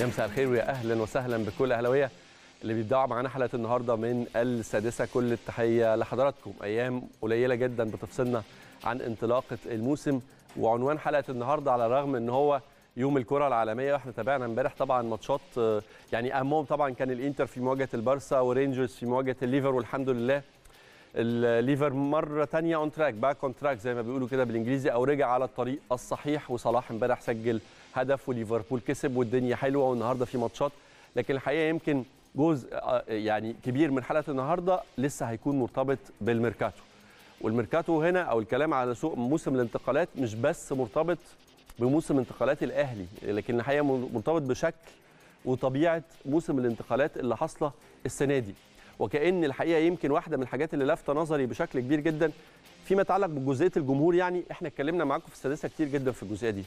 يا مساء الخير ويا أهلا وسهلا بكل أهلاوية. اللي بيبدأوا معانا حلقة النهارده من السادسة كل التحية لحضراتكم. أيام قليلة جدا بتفصلنا عن انطلاقة الموسم وعنوان حلقة النهارده على الرغم إن هو يوم الكرة العالمية وإحنا تابعنا امبارح طبعا ماتشات يعني أهمهم طبعا كان الإنتر في مواجهة البارسا ورينجرز في مواجهة الليفر والحمد لله. الليفر مرة ثانية on track back on track زي ما بيقولوا كده بالإنجليزي أو رجع على الطريق الصحيح. وصلاح امبارح سجل هدف وليفربول كسب والدنيا حلوة والنهاردة في ماتشات. لكن الحقيقة يمكن جزء يعني كبير من حلقة النهارده لسه هيكون مرتبط بالميركاتو. والميركاتو هنا أو الكلام على سوق موسم الانتقالات مش بس مرتبط بموسم انتقالات الأهلي لكن الحقيقة مرتبط بشكل وطبيعة موسم الانتقالات اللي حاصلة السنة دي. وكأن الحقيقة يمكن واحدة من الحاجات اللي لافته نظري بشكل كبير جدا فيما يتعلق بجزئية الجمهور يعني إحنا اتكلمنا معاكم في السادسة كتير جدا في الجزئية دي.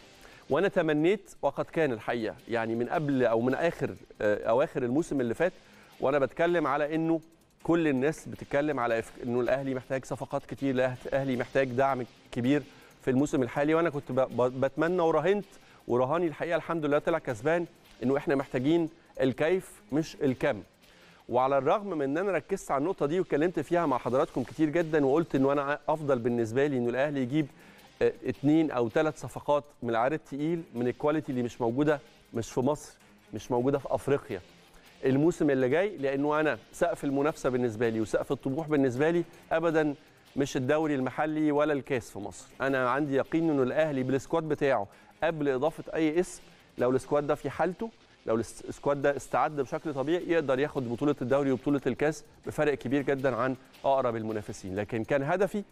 وأنا تمنيت وقد كان الحقيقة. يعني من قبل أو من آخر أواخر الموسم اللي فات وأنا بتكلم على إنه كل الناس بتتكلم على إنه الأهلي محتاج صفقات كتير الأهلي محتاج دعم كبير في الموسم الحالي. وأنا كنت بتمنى وراهنت ورهاني الحقيقة الحمد لله طلع كسبان إنه إحنا محتاجين الكيف مش الكم. وعلى الرغم من إن أنا ركزت على النقطة دي واتكلمت فيها مع حضراتكم كتير جدا وقلت إنه أنا أفضل بالنسبة لي إنه الأهلي يجيب اثنين أو ثلاث صفقات من العيار الثقيل من ال quality اللي مش موجودة مش في مصر مش موجودة في أفريقيا. الموسم اللي جاي لأنه أنا سقف المنافسة بالنسبة لي وسقف الطموح بالنسبة لي ابدا مش الدوري المحلي ولا الكاس في مصر. أنا عندي يقين إنه الأهلي بال squad بتاعه قبل إضافة أي اسم لو ال squad ده في حالته لو ال squad ده استعد بشكل طبيعي يقدر ياخد بطولة الدوري وبطولة الكاس بفرق كبير جدا عن أقرب المنافسين. لكن كان هدفي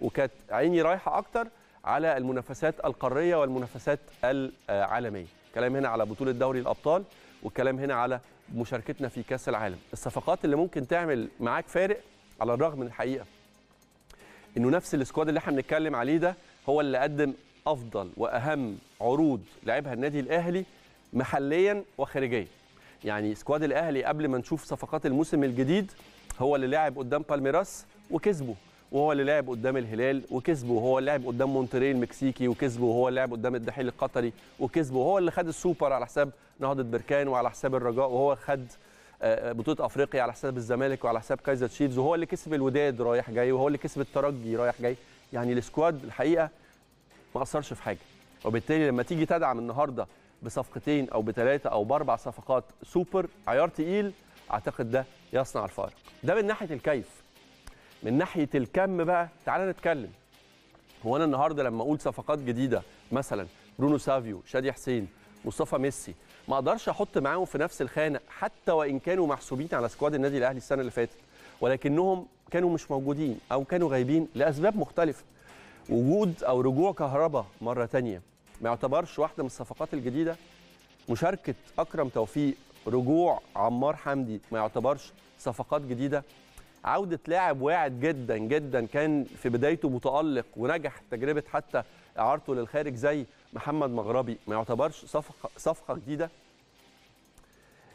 وكانت عيني رايحة أكتر على المنافسات القارية والمنافسات العالمية. كلام هنا على بطولة دوري الأبطال والكلام هنا على مشاركتنا في كأس العالم. الصفقات اللي ممكن تعمل معاك فارق على الرغم من الحقيقة. إنه نفس السكواد اللي إحنا بنتكلم عليه ده هو اللي قدم أفضل وأهم عروض لعبها النادي الأهلي محليا وخارجيا. يعني squad الأهلي قبل ما نشوف صفقات الموسم الجديد هو اللي لعب قدام بالميراس وكسبه. وهو اللي لعب قدام الهلال وكسبه وهو اللي لعب قدام مونتري المكسيكي وكسبه وهو اللي لعب قدام الدحيل القطري وكسبه وهو اللي خد السوبر على حساب نهضة بركان وعلى حساب الرجاء وهو خد بطولة أفريقيا على حساب الزمالك وعلى حساب كايزر تشيفز وهو اللي كسب الوداد رايح جاي وهو اللي كسب الترجي رايح جاي. يعني ال squad الحقيقة ما أثرش في حاجة. وبالتالي لما تيجي تدعم النهارده بصفقتين أو بثلاثه أو بأربع صفقات سوبر عيار تقيل أعتقد ده يصنع الفارق. ده من ناحية الكيف. من ناحية الكم بقى تعالى نتكلم. هو أنا النهارده لما أقول صفقات جديدة مثلا برونو سافيو شادي حسين مصطفى ميسي ما أقدرش أحط معاهم في نفس الخانة حتى وإن كانوا محسوبين على squad النادي الأهلي السنة اللي فاتت. ولكنهم كانوا مش موجودين أو كانوا غايبين لأسباب مختلفة. وجود أو رجوع كهربا مرة ثانية ما يعتبرش واحدة من الصفقات الجديدة. مشاركة أكرم توفيق رجوع عمار حمدي ما يعتبرش صفقات جديدة. عودة لاعب واعد جدا جدا كان في بدايته متألق ونجح تجربة حتى إعارته للخارج زي محمد مغربي. ما يعتبرش صفقه صفقة جديدة.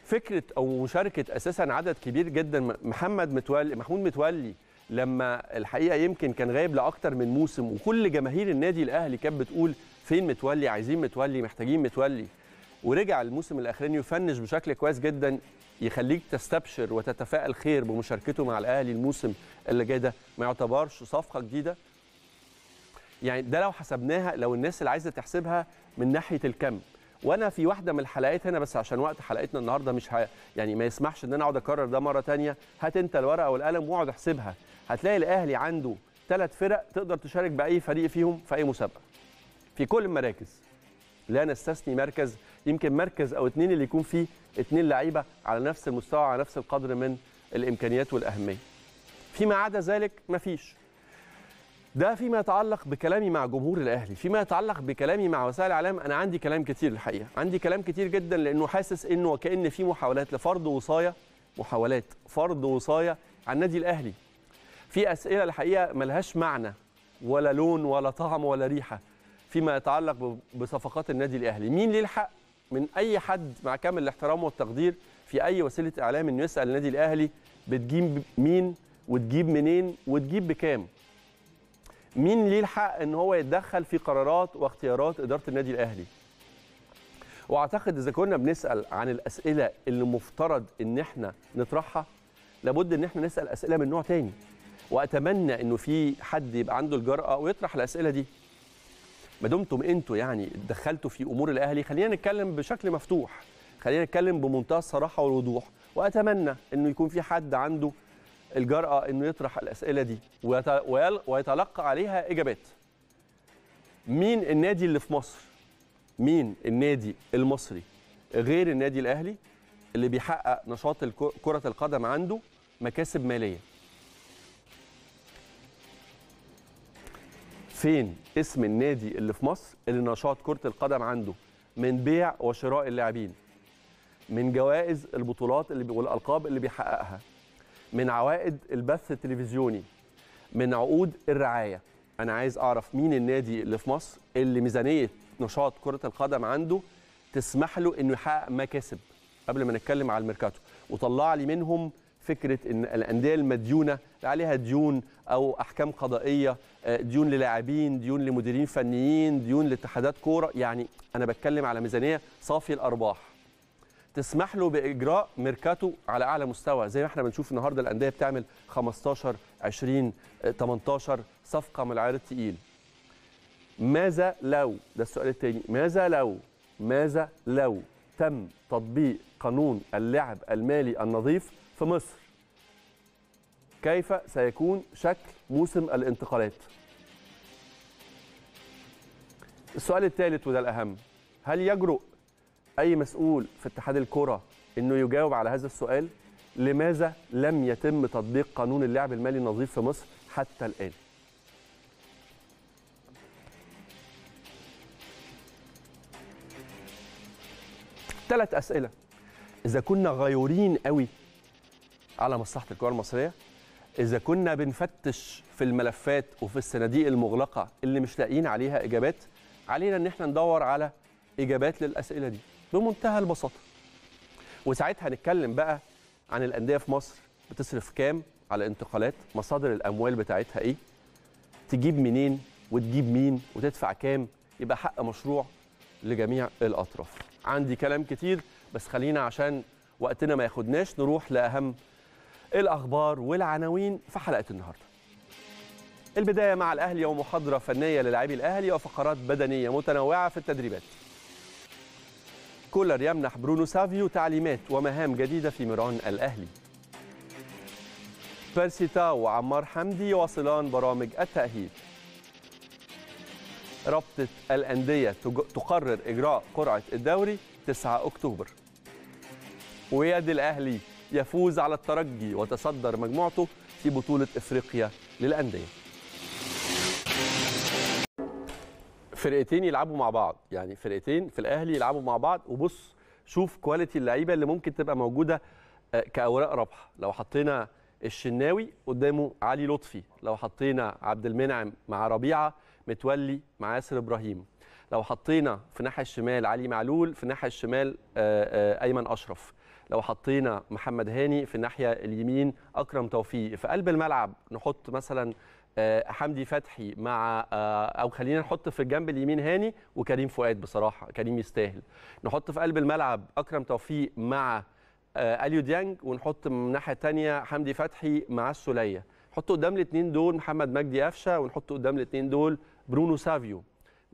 فكرة أو مشاركة أساسا عدد كبير جدا. محمد متولي محمود متولي لما الحقيقة يمكن كان غايب لأكتر من موسم وكل جماهير النادي الأهلي كانت بتقول فين متولي؟ عايزين متولي محتاجين متولي. ورجع الموسم الأخراني يفنش بشكل كويس جدا يخليك تستبشر وتتفائل خير بمشاركته مع الأهلي الموسم اللي جاي ده. ما يعتبرش صفقة جديدة. يعني ده لو حسبناها لو الناس اللي عايزة تحسبها من ناحية الكم. وأنا في واحدة من الحلقات هنا بس عشان وقت حلقتنا النهارده مش ه... يعني ما يسمحش إن أنا أقعد أكرر ده مرة ثانية هات أنت الورقة والقلم واقعد أحسبها. هتلاقي الأهلي عنده ثلاث فرق تقدر تشارك بأي فريق فيهم في أي مسابقة. في كل المراكز. لا نستثني مركز يمكن مركز أو اثنين اللي يكون فيه اثنين لعيبة على نفس المستوى على نفس القدر من الإمكانيات والأهمية. فيما عدا ذلك مفيش. ده فيما يتعلق بكلامي مع جمهور الأهلي فيما يتعلق بكلامي مع وسائل الإعلام أنا عندي كلام كتير الحقيقة. عندي كلام كتير جدا لأنه حاسس إنه وكأن في محاولات لفرض وصاية محاولات فرض وصاية على النادي الأهلي. في أسئلة الحقيقة ملهاش معنى ولا لون ولا طعم ولا ريحة فيما يتعلق بصفقات النادي الأهلي. مين ليه الحق من أي حد مع كامل الاحترام والتقدير في أي وسيلة إعلام إنه يسأل النادي الأهلي بتجيب مين وتجيب منين وتجيب بكام. مين ليه الحق إن هو يتدخل في قرارات واختيارات إدارة النادي الأهلي؟ وأعتقد إذا كنا بنسأل عن الأسئلة اللي مفترض إن إحنا نطرحها لابد إن إحنا نسأل أسئلة من نوع تاني. وأتمنى إنه في حد يبقى عنده الجرأة ويطرح الأسئلة دي. ما دمتم أنتوا يعني دخلتوا في امور الاهلي. خلينا نتكلم بشكل مفتوح. خلينا نتكلم بمنتهى الصراحة والوضوح. وأتمنى إنه يكون في حد عنده الجرأة إنه يطرح الأسئلة دي ويتلقى عليها إجابات. مين النادي اللي في مصر؟ مين النادي المصري غير النادي الأهلي اللي بيحقق نشاط كرة القدم عنده مكاسب مالية؟ فين اسم النادي اللي في مصر اللي نشاط كرة القدم عنده؟ من بيع وشراء اللاعبين من جوائز البطولات اللي والألقاب اللي بيحققها من عوائد البث التلفزيوني من عقود الرعاية. أنا عايز أعرف مين النادي اللي في مصر اللي ميزانية نشاط كرة القدم عنده تسمح له إنه يحقق مكاسب قبل ما نتكلم على الميركاتو. وطلع لي منهم فكرة إن الأندية المديونة عليها ديون أو أحكام قضائية آه، ديون للاعبين ديون لمديرين فنيين ديون لاتحادات كورة يعني أنا بتكلم على ميزانية صافي الأرباح. تسمح له بإجراء ميركاتو على أعلى مستوى زي ما إحنا بنشوف النهارده الأندية بتعمل 15 20 آه، 18 صفقة من العيار الثقيل ماذا لو؟ ده السؤال الثاني ماذا لو؟ ماذا لو تم تطبيق قانون اللعب المالي النظيف في مصر. كيف سيكون شكل موسم الانتقالات؟ السؤال الثالث وده الأهم. هل يجرؤ أي مسؤول في اتحاد الكرة أنه يجاوب على هذا السؤال؟ لماذا لم يتم تطبيق قانون اللعب المالي النظيف في مصر حتى الآن؟ ثلاث أسئلة. إذا كنا غيورين قوي على مصلحة الكرة المصرية. إذا كنا بنفتش في الملفات وفي الصناديق المغلقة اللي مش لاقيين عليها إجابات علينا إن إحنا ندور على إجابات للأسئلة دي بمنتهى البساطة. وساعتها هنتكلم بقى عن الأندية في مصر بتصرف كام على انتقالات مصادر الأموال بتاعتها إيه تجيب منين وتجيب مين وتدفع كام يبقى حق مشروع لجميع الأطراف. عندي كلام كتير بس خلينا عشان وقتنا ما ياخدناش نروح لأهم الأخبار والعناوين في حلقة النهاردة. البداية مع الأهلي ومحاضرة فنية للاعبي الأهلي وفقرات بدنية متنوعة في التدريبات. كولر يمنح برونو سافيو تعليمات ومهام جديدة في مران الأهلي. بيرسي تاو وعمار حمدي يواصلان برامج التأهيل. رابطة الأندية تقرر إجراء قرعة الدوري 9 أكتوبر. ويد الأهلي يفوز على الترجي ويتصدر مجموعته في بطولة إفريقيا للأندية. فرقتين يلعبوا مع بعض يعني فرقتين في الأهلي يلعبوا مع بعض. وبص شوف كواليتي اللعيبة اللي ممكن تبقى موجودة آه، كأوراق رابحة. لو حطينا الشناوي قدامه علي لطفي لو حطينا عبد المنعم مع ربيعة متولي مع ياسر إبراهيم. لو حطينا في الناحية الشمال علي معلول في الناحية الشمال آه، آه، أيمن أشرف. لو حطينا محمد هاني في الناحية اليمين أكرم توفيق. في قلب الملعب نحط مثلا آه، حمدي فتحي مع آه، أو خلينا نحط في الجنب اليمين هاني وكريم فؤاد بصراحة كريم يستاهل. نحط في قلب الملعب أكرم توفيق مع آه، اليو ديانج ونحط من الناحية الثانية حمدي فتحي مع السولية. نحط قدام الاثنين دول محمد مجدي قفشة ونحط قدام الاثنين دول برونو سافيو.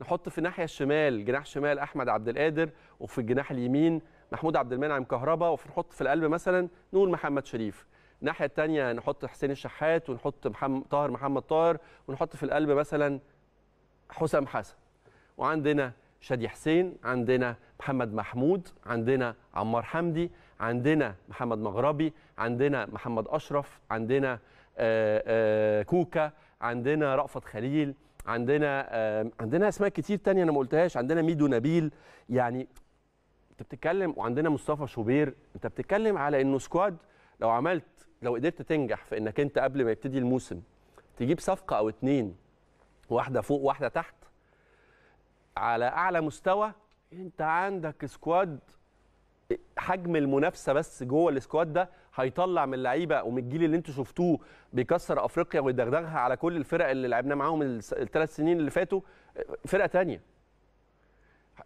نحط في الناحية الشمال جناح شمال أحمد عبد القادر وفي الجناح اليمين محمود عبد المنعم كهربا ونحط في القلب مثلا نقول محمد شريف. الناحية الثانية نحط حسين الشحات ونحط محمد طاهر محمد طاهر ونحط في القلب مثلا حسام حسن. وعندنا شادي حسين عندنا محمد محمود عندنا عمار حمدي عندنا محمد مغربي عندنا محمد أشرف عندنا آه، آه، كوكا عندنا رأفت خليل عندنا عندنا أسماء كتير تانية أنا ما قلتهاش عندنا ميدو نبيل. يعني انت بتتكلم وعندنا مصطفى شوبير انت بتتكلم على انه squad لو عملت لو قدرت تنجح في انك انت قبل ما يبتدي الموسم تجيب صفقة أو اتنين واحدة فوق واحدة تحت على أعلى مستوى انت عندك squad حجم المنافسة بس جوه ال squad ده هيطلع من اللعيبة ومن الجيل اللي أنتوا شفتوه بيكسر أفريقيا ويدغدغها على كل الفرق اللي لعبنا معاهم الثلاث سنين اللي فاتوا فرقة تانية.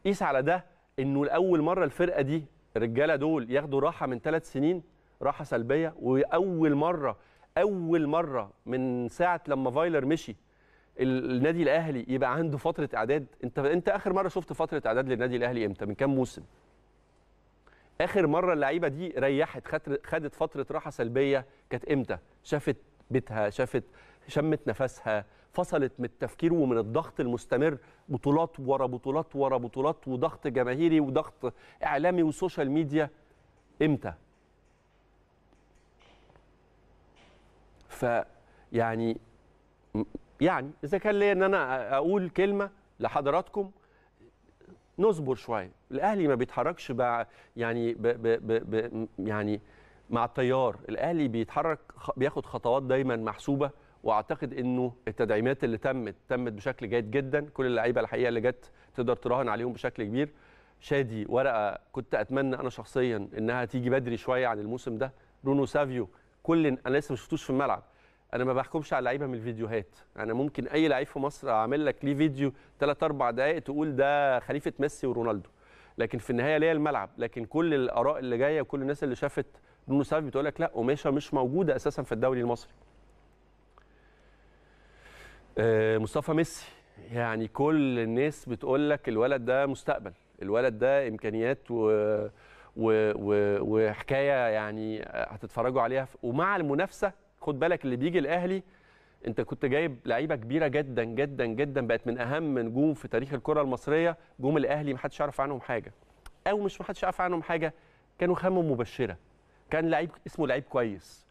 قيس على ده إنه لأول مرة الفرقة دي الرجالة دول ياخدوا راحة من ثلاث سنين راحة سلبية. وأول مرة أول مرة من ساعة لما فايلر مشي النادي الأهلي يبقى عنده فترة إعداد. أنت أنت آخر مرة شفت فترة إعداد للنادي الأهلي إمتى؟ من كام موسم؟ آخر مرة اللعيبة دي ريحت خدت فترة راحة سلبية كانت إمتى؟ شافت بيتها شافت شمت نفسها. فصلت من التفكير ومن الضغط المستمر بطولات ورا بطولات ورا بطولات وضغط جماهيري وضغط إعلامي وسوشيال ميديا. إمتى؟ فيعني يعني إذا كان ليا إن أنا أقول كلمة لحضراتكم نصبر شوية. الأهلي ما بيتحركش بقى يعني ب ب ب ب يعني مع التيار. الأهلي بيتحرك بياخد خطوات دايما محسوبة. واعتقد انه التدعيمات اللي تمت تمت بشكل جيد جدا كل اللعيبة الحقيقة اللي جت تقدر تراهن عليهم بشكل كبير. شادي ورقة كنت أتمنى أنا شخصيا إنها تيجي بدري شوية عن الموسم ده. برونو سافيو كل أنا لسه ما شفتوش في الملعب. أنا ما بحكمش على اللعيبة من الفيديوهات. أنا ممكن أي لعيب في مصر أعمل لك ليه فيديو 3 4 دقائق تقول ده خليفة ميسي ورونالدو. لكن في النهاية ليا الملعب. لكن كل الآراء اللي جاية وكل الناس اللي شافت برونو سافيو بتقول لك لا قماشة مش موجودة أساسا في الدوري المصري. مصطفى ميسي. يعني كل الناس بتقول لك الولد ده مستقبل. الولد ده إمكانيات و... و... و... وحكاية يعني هتتفرجوا عليها. ومع المنافسة خد بالك اللي بيجي الأهلي أنت كنت جايب لعيبة كبيرة جدا جدا جدا بقت من أهم نجوم في تاريخ الكرة المصرية. جم الأهلي ما حدش يعرف عنهم حاجة. أو مش ما حدش يعرف عنهم حاجة كانوا خامة مبشرة. كان لعيب اسمه لعيب كويس.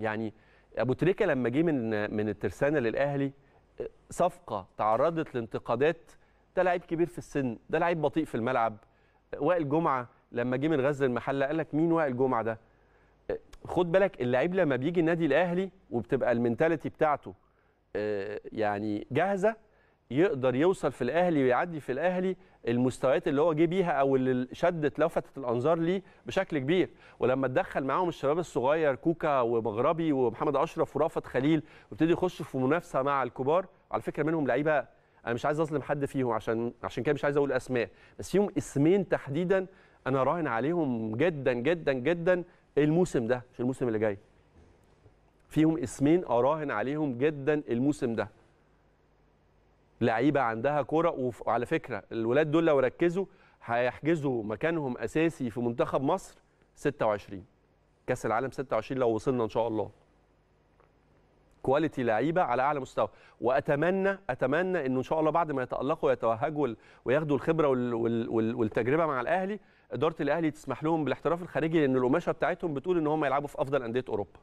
يعني أبو تريكة لما جه من من الترسانة للأهلي صفقة تعرضت لانتقادات ده لعيب كبير في السن ده لعيب بطيء في الملعب. وائل جمعة لما جه من غزل المحلة قال لك مين وائل جمعة ده؟ خد بالك اللعيب لما بيجي النادي الأهلي وبتبقى المينتاليتي بتاعته يعني جاهزة يقدر يوصل في الأهلي ويعدي في الأهلي المستويات اللي هو جه بيها أو اللي شدت لفتت الأنظار ليه بشكل كبير. ولما تدخل معاهم الشباب الصغير كوكا ومغربي ومحمد أشرف ورافت خليل وابتدي يخش في منافسة مع الكبار على فكرة منهم لعيبة أنا مش عايز أظلم حد فيهم عشان عشان كده مش عايز أقول أسماء بس فيهم اسمين تحديدا أنا راهن عليهم جدا جدا جدا الموسم ده مش الموسم اللي جاي. فيهم اسمين أراهن عليهم جدا الموسم ده. لعيبة عندها كورة وعلى فكرة الولاد دول لو ركزوا هيحجزوا مكانهم أساسي في منتخب مصر 26 كأس العالم 26 لو وصلنا إن شاء الله. كواليتي لعيبة على أعلى مستوى. وأتمنى أتمنى إنه إن شاء الله بعد ما يتألقوا ويتوهجوا وياخدوا الخبرة والتجربة مع الأهلي إدارة الأهلي تسمح لهم بالاحتراف الخارجي لأن القماشة بتاعتهم بتقول إن هم يلعبوا في أفضل أندية أوروبا.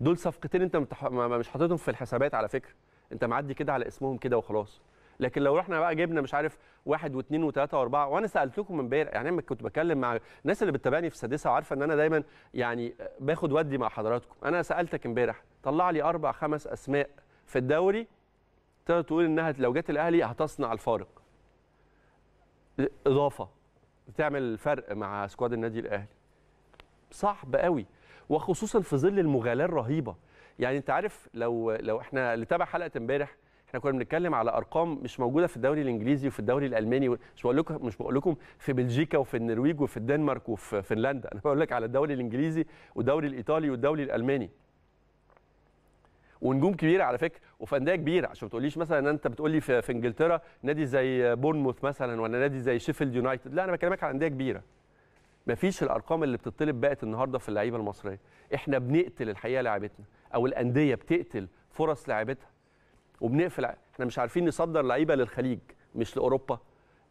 دول صفقتين أنت مش حاططهم في الحسابات على فكرة. انت معدي كده على اسمهم كده وخلاص. لكن لو رحنا بقى جبنا مش عارف واحد واثنين وثلاثه واربعة وأنا سألتكم امبارح يعني أنا كنت بكلم مع الناس اللي بتتابعني في السادسه وعارفة إن أنا دايما يعني باخد ودي مع حضراتكم. أنا سألتك امبارح طلع لي أربع خمس أسماء في الدوري تقدر تقول إنها لو جت الأهلي هتصنع الفارق. إضافة بتعمل فرق مع سكواد النادي الأهلي. صعب قوي وخصوصا في ظل المغالاه الرهيبة. يعني انت عارف لو لو إحنا اللي تابع حلقة امبارح إحنا كنا بنتكلم على أرقام مش موجودة في الدوري الإنجليزي وفي الدوري الألماني مش بقول لكم مش بقول لكم في بلجيكا وفي النرويج وفي الدنمارك وفي فنلندا. أنا بقول لك على الدوري الإنجليزي والدوري الإيطالي والدوري الألماني. ونجوم كبيره على فكرة وفي أندية كبيرة. عشان ما تقوليش مثلا إن أنت بتقول لي في, في إنجلترا نادي زي بورنموث مثلا ولا نادي زي شيفيلد يونايتد. لا أنا بكلمك على أندية كبيرة. مفيش الأرقام اللي بتطلب بقت النهارده في اللعيبة المصرية. إحنا بنقتل الحقيقة لعيبتنا أو الأندية بتقتل فرص لعيبتها وبنقفل إحنا مش عارفين نصدر لعيبة للخليج مش لأوروبا.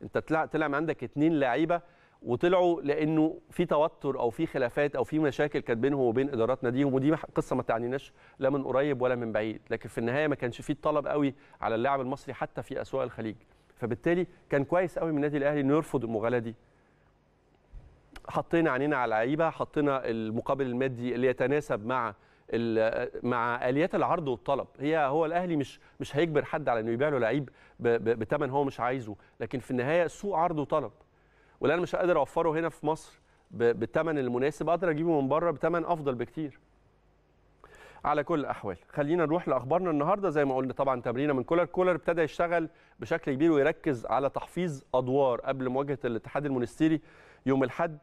أنت طلع طلع عندك اثنين لعيبة وطلعوا لأنه في توتر أو في خلافات أو في مشاكل كانت بينهم وبين ادارات ناديهم ودي قصة ما تعنيناش لا من قريب ولا من بعيد. لكن في النهاية ما كانش في طلب قوي على اللاعب المصري حتى في أسواق الخليج. فبالتالي كان كويس قوي من النادي الأهلي إنه يرفض المغالاة دي. حطينا عينينا على لعيبه حطينا المقابل المادي اللي يتناسب مع مع آليات العرض والطلب. هي هو الأهلي مش مش هيجبر حد على إنه يبيع له لعيب بثمن هو مش عايزه. لكن في النهاية سوق عرض وطلب. واللي أنا مش قادر أوفره هنا في مصر بالثمن المناسب أقدر أجيبه من بره بثمن أفضل بكتير. على كل الأحوال خلينا نروح لأخبارنا النهارده. زي ما قلنا طبعا تمرينة من كولر. كولر ابتدى يشتغل بشكل كبير ويركز على تحفيظ أدوار قبل مواجهة الاتحاد المونستيري يوم الأحد.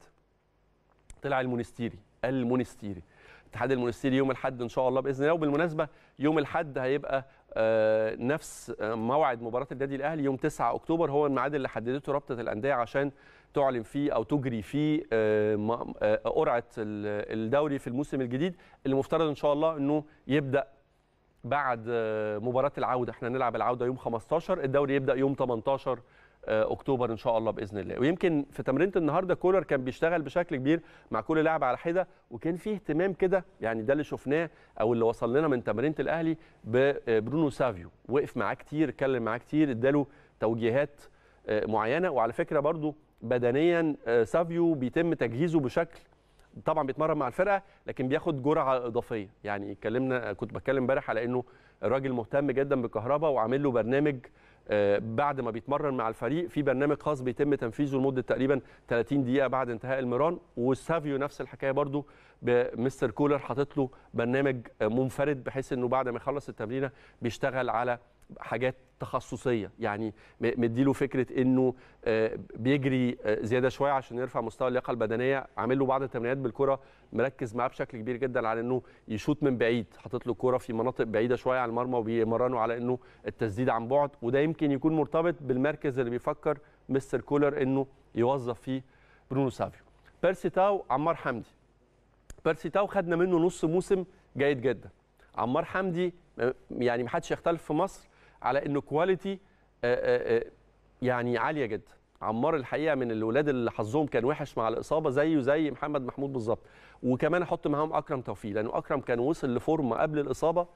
طلع المونستيري المونستيري. الاتحاد المونستيري يوم الأحد إن شاء الله بإذن الله. وبالمناسبة يوم الأحد هيبقى آه نفس موعد مباراة النادي الأهلي يوم 9 أكتوبر. هو الميعاد اللي حددته رابطة الأندية عشان تعلن فيه أو تجري فيه آه آه قرعة الدوري في الموسم الجديد. اللي مفترض إن شاء الله إنه يبدأ بعد مباراة العودة. إحنا نلعب العودة يوم 15 الدوري يبدأ يوم 18 أكتوبر إن شاء الله بإذن الله. ويمكن في تمرينة النهارده كولر كان بيشتغل بشكل كبير مع كل لاعب على حدة وكان فيه اهتمام كده يعني ده اللي شفناه أو اللي وصل لنا من تمرينة الأهلي ببرونو سافيو. وقف معاه كتير اتكلم معاه كتير اداله توجيهات معينة. وعلى فكرة برضو بدنيا سافيو بيتم تجهيزه بشكل طبعا بيتمرن مع الفرقة لكن بياخد جرعة إضافية. يعني اتكلمنا كنت بتكلم امبارح على إنه الراجل مهتم جدا بالكهرباء وعامل له برنامج بعد ما بيتمرن مع الفريق في برنامج خاص بيتم تنفيذه لمدة تقريبا 30 دقيقة بعد انتهاء المران والسافيو نفس الحكاية برضو بمستر كولر حاطط له برنامج منفرد بحيث إنه بعد ما يخلص التمرينة بيشتغل على حاجات تخصصية. يعني مديله فكرة إنه بيجري زيادة شوية عشان يرفع مستوى اللياقة البدنية. عامل له بعض التمرينات بالكرة مركز معاه بشكل كبير جدا على إنه يشوط من بعيد. حاطط له كوره في مناطق بعيدة شوية عن المرمى وبيمرنه على إنه التسديد عن بعد. وده يمكن يكون مرتبط بالمركز اللي بيفكر مستر كولر إنه يوظف فيه برونو سافيو. بيرسي تاو عمار حمدي. بيرسي تاو خدنا منه نص موسم جيد جدا. عمار حمدي يعني ما حدش يختلف في مصر. على إنه quality يعني عالية جدا. عمار الحقيقة من الولاد اللي حظهم كان وحش مع الإصابة زيه زي محمد محمود بالظبط. وكمان أحط معاهم أكرم توفيق لأنه أكرم كان وصل لفورمة قبل الإصابة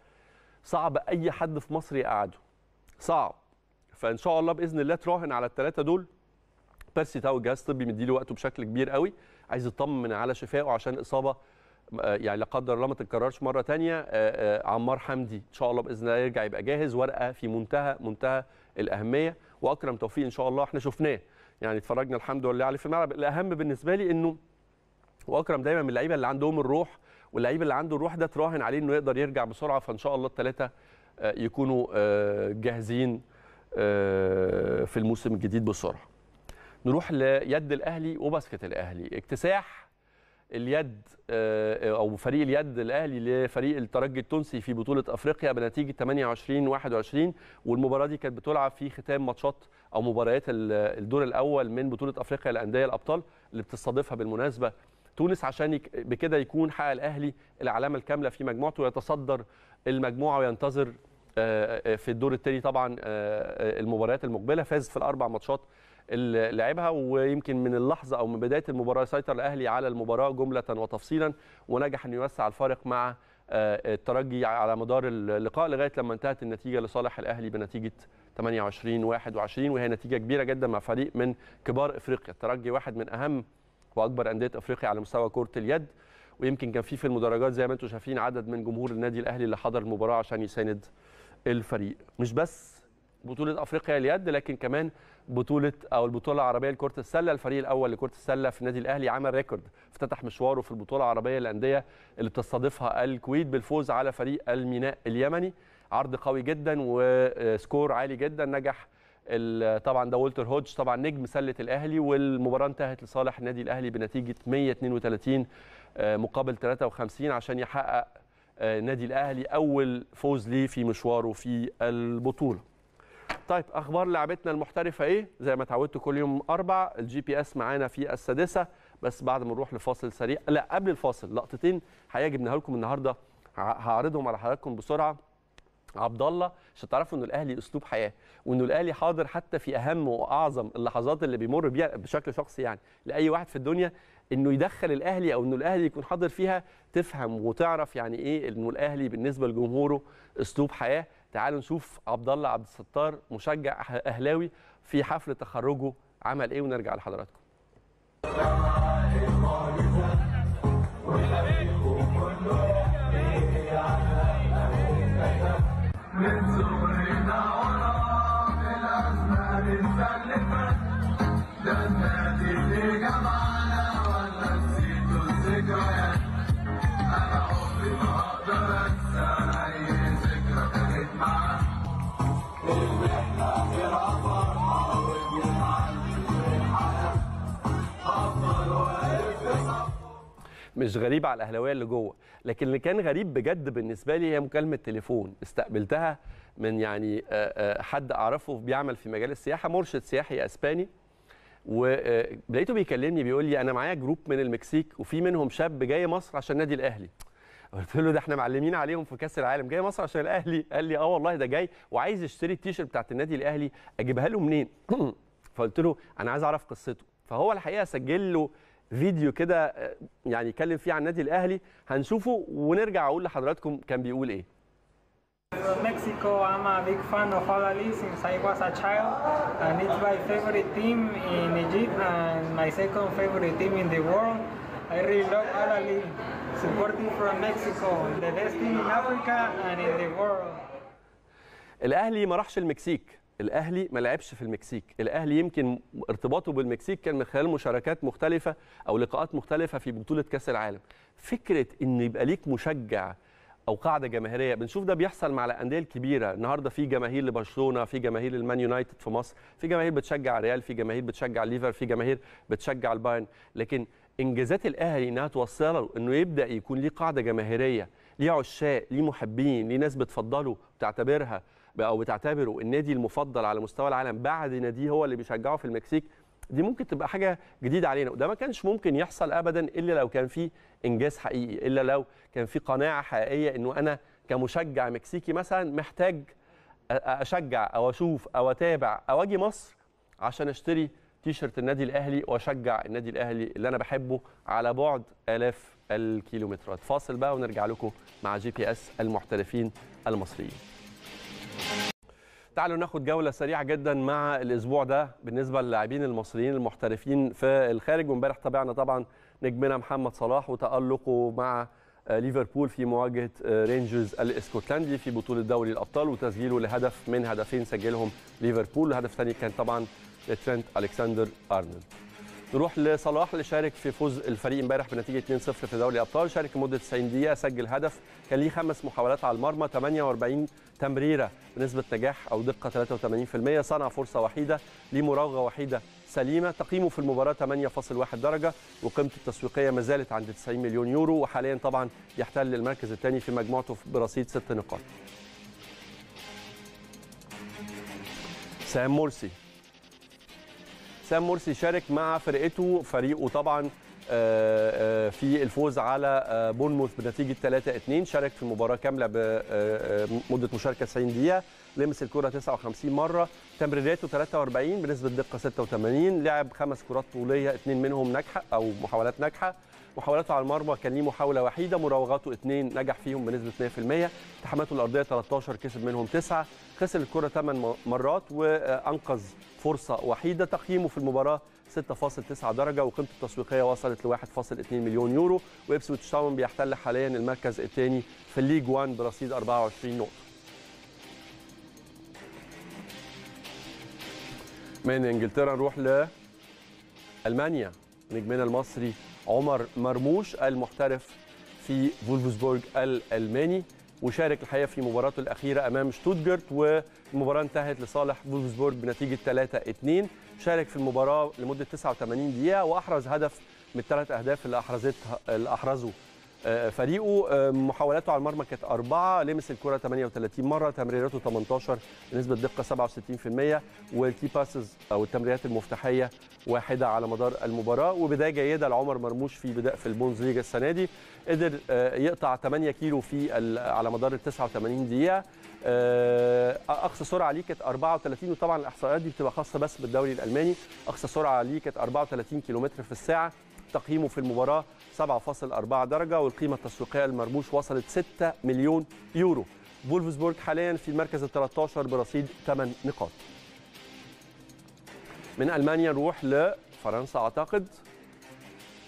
صعب أي حد في مصر يقعده. صعب. فإن شاء الله بإذن الله تراهن على الثلاثه دول. بيرسي تاو الجهاز الطبي مديله وقته بشكل كبير قوي. عايز يطمن على شفائه عشان الاصابه يعني لا قدر الله ما تتكررش مرة ثانية عمار حمدي إن شاء الله بإذن الله يرجع يبقى جاهز ورقة في منتهى منتهى الأهمية وأكرم توفيق إن شاء الله. إحنا شفناه يعني اتفرجنا الحمد لله عليه في الملعب. الأهم بالنسبة لي إنه وأكرم دايما من اللعيبة اللي عندهم الروح واللعيب اللي عنده الروح ده تراهن عليه إنه يقدر يرجع بسرعة فإن شاء الله الثلاثه يكونوا جاهزين في الموسم الجديد بسرعة. نروح ليد الأهلي وباسكت الأهلي. اكتساح اليد أو فريق اليد الأهلي لفريق الترجي التونسي في بطولة أفريقيا بنتيجة 28 21 والمباراة دي كانت بتلعب في ختام ماتشات أو مباريات الدور الأول من بطولة أفريقيا الانديه الأبطال اللي بتستضيفها بالمناسبة. تونس عشان بكده يكون حقق الأهلي العلامة الكاملة في مجموعته ويتصدر المجموعة وينتظر في الدور الثاني طبعا المباريات المقبلة. فاز في الأربع ماتشات لعبها ويمكن من اللحظة أو من بداية المباراة سيطر الأهلي على المباراة جملة وتفصيلا ونجح انه يوسع الفارق مع الترجي على مدار اللقاء لغاية لما انتهت النتيجة لصالح الأهلي بنتيجة 28 21 وهي نتيجة كبيرة جدا مع فريق من كبار إفريقيا. الترجي واحد من أهم وأكبر أندية إفريقيا على مستوى كرة اليد ويمكن كان في في المدرجات زي ما أنتم شايفين عدد من جمهور النادي الأهلي اللي حضر المباراة عشان يساند الفريق. مش بس بطولة أفريقيا اليد لكن كمان بطولة أو البطولة العربية لكرة السلة. الفريق الأول لكرة السلة في النادي الأهلي عمل record افتتح مشواره في البطولة العربية للأندية اللي بتستضيفها الكويت بالفوز على فريق الميناء اليمني. عرض قوي جدا و score عالي جدا. نجح طبعا ده والتر هودج طبعا نجم سلة الأهلي. والمباراة انتهت لصالح النادي الأهلي بنتيجة 132 مقابل 53 عشان يحقق النادي الأهلي أول فوز ليه في مشواره في البطولة. طيب أخبار لعبتنا المحترفة إيه؟ زي ما اتعودتوا كل يوم أربع ال GPS معانا في السادسة. بس بعد ما نروح لفاصل سريع لا قبل الفاصل لقطتين حقيقه جبناها لكم النهارده. هعرضهم على حضراتكم بسرعة. عبد الله عشان تعرفوا ان الأهلي أسلوب حياة وإنه الأهلي حاضر حتى في أهم وأعظم اللحظات اللي بيمر بيها بشكل شخصي يعني لأي واحد في الدنيا إنه يدخل الأهلي أو إنه الأهلي يكون حاضر فيها تفهم وتعرف يعني إيه إنه الأهلي بالنسبة لجمهوره أسلوب حياة. تعالوا نشوف عبد الله عبد الستار مشجع أهلاوي في حفل تخرجه عمل إيه؟ ونرجع لحضراتكم. مش غريب على الأهلاوية اللي جوه لكن اللي كان غريب بجد بالنسبة لي هي مكالمة تليفون. استقبلتها من يعني حد أعرفه بيعمل في مجال السياحة مرشد سياحي أسباني. ولقيته بيكلمني بيقول لي أنا معايا group من المكسيك وفي منهم شاب جاي مصر عشان النادي الأهلي. قلت له ده إحنا معلمين عليهم في كأس العالم جاي مصر عشان الأهلي؟ قال لي آه والله ده جاي وعايز يشتري التيشيرت بتاعت النادي الأهلي أجيبها له منين؟ فقلت له أنا عايز أعرف قصته. فهو الحقيقة سجل له فيديو كده آه، يعني يتكلم فيه عن النادي الاهلي هنشوفه ونرجع أقول لحضراتكم كان بيقول إيه Mexico, I'm a big fan of Al-Ali since I was a child, and it's my favorite team in Egypt and my second favorite team in the world. I really love Al-Ali, supporting from Mexico, the best team in Africa and in the world. الاهلي ما راحش المكسيك الاهلي ما لعبش في المكسيك. الاهلي يمكن ارتباطه بالمكسيك كان من خلال مشاركات مختلفة أو لقاءات مختلفة في بطولة كأس العالم. فكرة إن يبقى ليك مشجع أو قاعدة جماهيرية بنشوف ده بيحصل مع الأندية الكبيرة. النهارده في جماهير لبرشلونة في جماهير للمان يونايتد في مصر في جماهير بتشجع ريال في جماهير بتشجع ليفر في جماهير بتشجع البايرن. لكن إنجازات الأهلي إنها توصله إنه يبدأ يكون ليه قاعدة جماهيرية ليه عشاق ليه محبين ليه ناس بتفضله بتعتبرها أو بتعتبره النادي المفضل على مستوى العالم بعد ناديه هو اللي بيشجعه في المكسيك دي ممكن تبقى حاجة جديدة علينا وده ما كانش ممكن يحصل ابدا إلا لو كان في إنجاز حقيقي إلا لو كان في قناعة حقيقية إنه أنا كمشجع مكسيكي مثلا محتاج أشجع أو أشوف أو أتابع أو أجي مصر عشان أشتري تيشرت النادي الأهلي وأشجع النادي الأهلي اللي أنا بحبه على بعد آلاف الكيلومترات. فاصل بقى ونرجع لكم مع GPS المحترفين المصريين. تعالوا ناخد جولة سريعة جدا مع الأسبوع ده بالنسبة للاعبين المصريين المحترفين في الخارج. وامبارح تابعنا طبعا نجمنا محمد صلاح وتألقه مع ليفربول في مواجهة رينجرز الإسكتلندي في بطولة دوري الأبطال وتسجيله لهدف من هدفين سجلهم ليفربول. الهدف الثاني كان طبعا لترينت الكسندر أرنولد. نروح لصلاح اللي شارك في فوز الفريق امبارح بنتيجة 2-0 في دوري الابطال شارك لمده 90 دقيقة سجل هدف. كان ليه خمس محاولات على المرمى 48 تمريرة بنسبة نجاح أو دقة 83% صنع فرصة وحيدة ليه مراوغه وحيدة سليمة. تقييمه في المباراة 8.1 درجة. وقيمته التسويقية ما زالت عند 90 مليون يورو. وحاليا طبعا يحتل المركز الثاني في مجموعته برصيد ست نقاط. سام مرسي سام مرسي شارك مع فرقته. فريقه طبعا آه، آه، في الفوز على آه، بورنموث بنتيجة 3-2 شارك في المباراه كاملة بمده مشاركة 90 دقيقة. لمس الكرة 59 مرة. تمريراته 43 بنسبة دقة 86 لعب خمس كرات طولية اثنين منهم ناجحة أو محاولات ناجحة. محاولاته على المرمى كان ليه محاولة وحيدة مراوغاته اثنين نجح فيهم بنسبة 100% التحاماته الأرضية 13 كسب منهم تسعة. خسر الكرة 8 مرات وأنقذ فرصة وحيدة. تقييمه في المباراة 6.9 درجة وقيمته التسويقية وصلت ل 1.2 مليون يورو. وابسويتش تاون بيحتل حاليا المركز الثاني في ال League 1 برصيد 24 نقطة. من إنجلترا نروح لألمانيا. نجمنا المصري عمر مرموش المحترف في فولفسبورج الألماني وشارك الحقيقة في مباراته الأخيرة أمام شتوتجارت والمباراة انتهت لصالح فولفسبورج بنتيجة 3-2 شارك في المباراة لمدة 89 دقيقة وأحرز هدف من الثلاث أهداف اللي احرزتها اللي احرزه فريقه آه، محاولاته على المرمى كانت أربعة لمس الكرة 38 مرة تمريراته 18 بنسبة دقة 67% وال key passes أو التمريرات المفتاحية واحدة على مدار المباراة. وبداية جيدة لعمر مرموش في بداية في البوندزليجا السنة دي. قدر آه، يقطع 8 كيلو في على مدار ال 89 دقيقة. آه، أقصى سرعة ليه كانت 34 وطبعا الإحصائيات دي بتبقى خاصة بس بالدوري الألماني. أقصى سرعة ليه كانت 34 كيلومتر في الساعة. تقييمه في المباراة 7.4 درجة والقيمة التسويقية لمرموش وصلت 6 مليون يورو. فولفسبورج حاليا في المركز ال 13 برصيد 8 نقاط. من ألمانيا نروح لفرنسا أعتقد.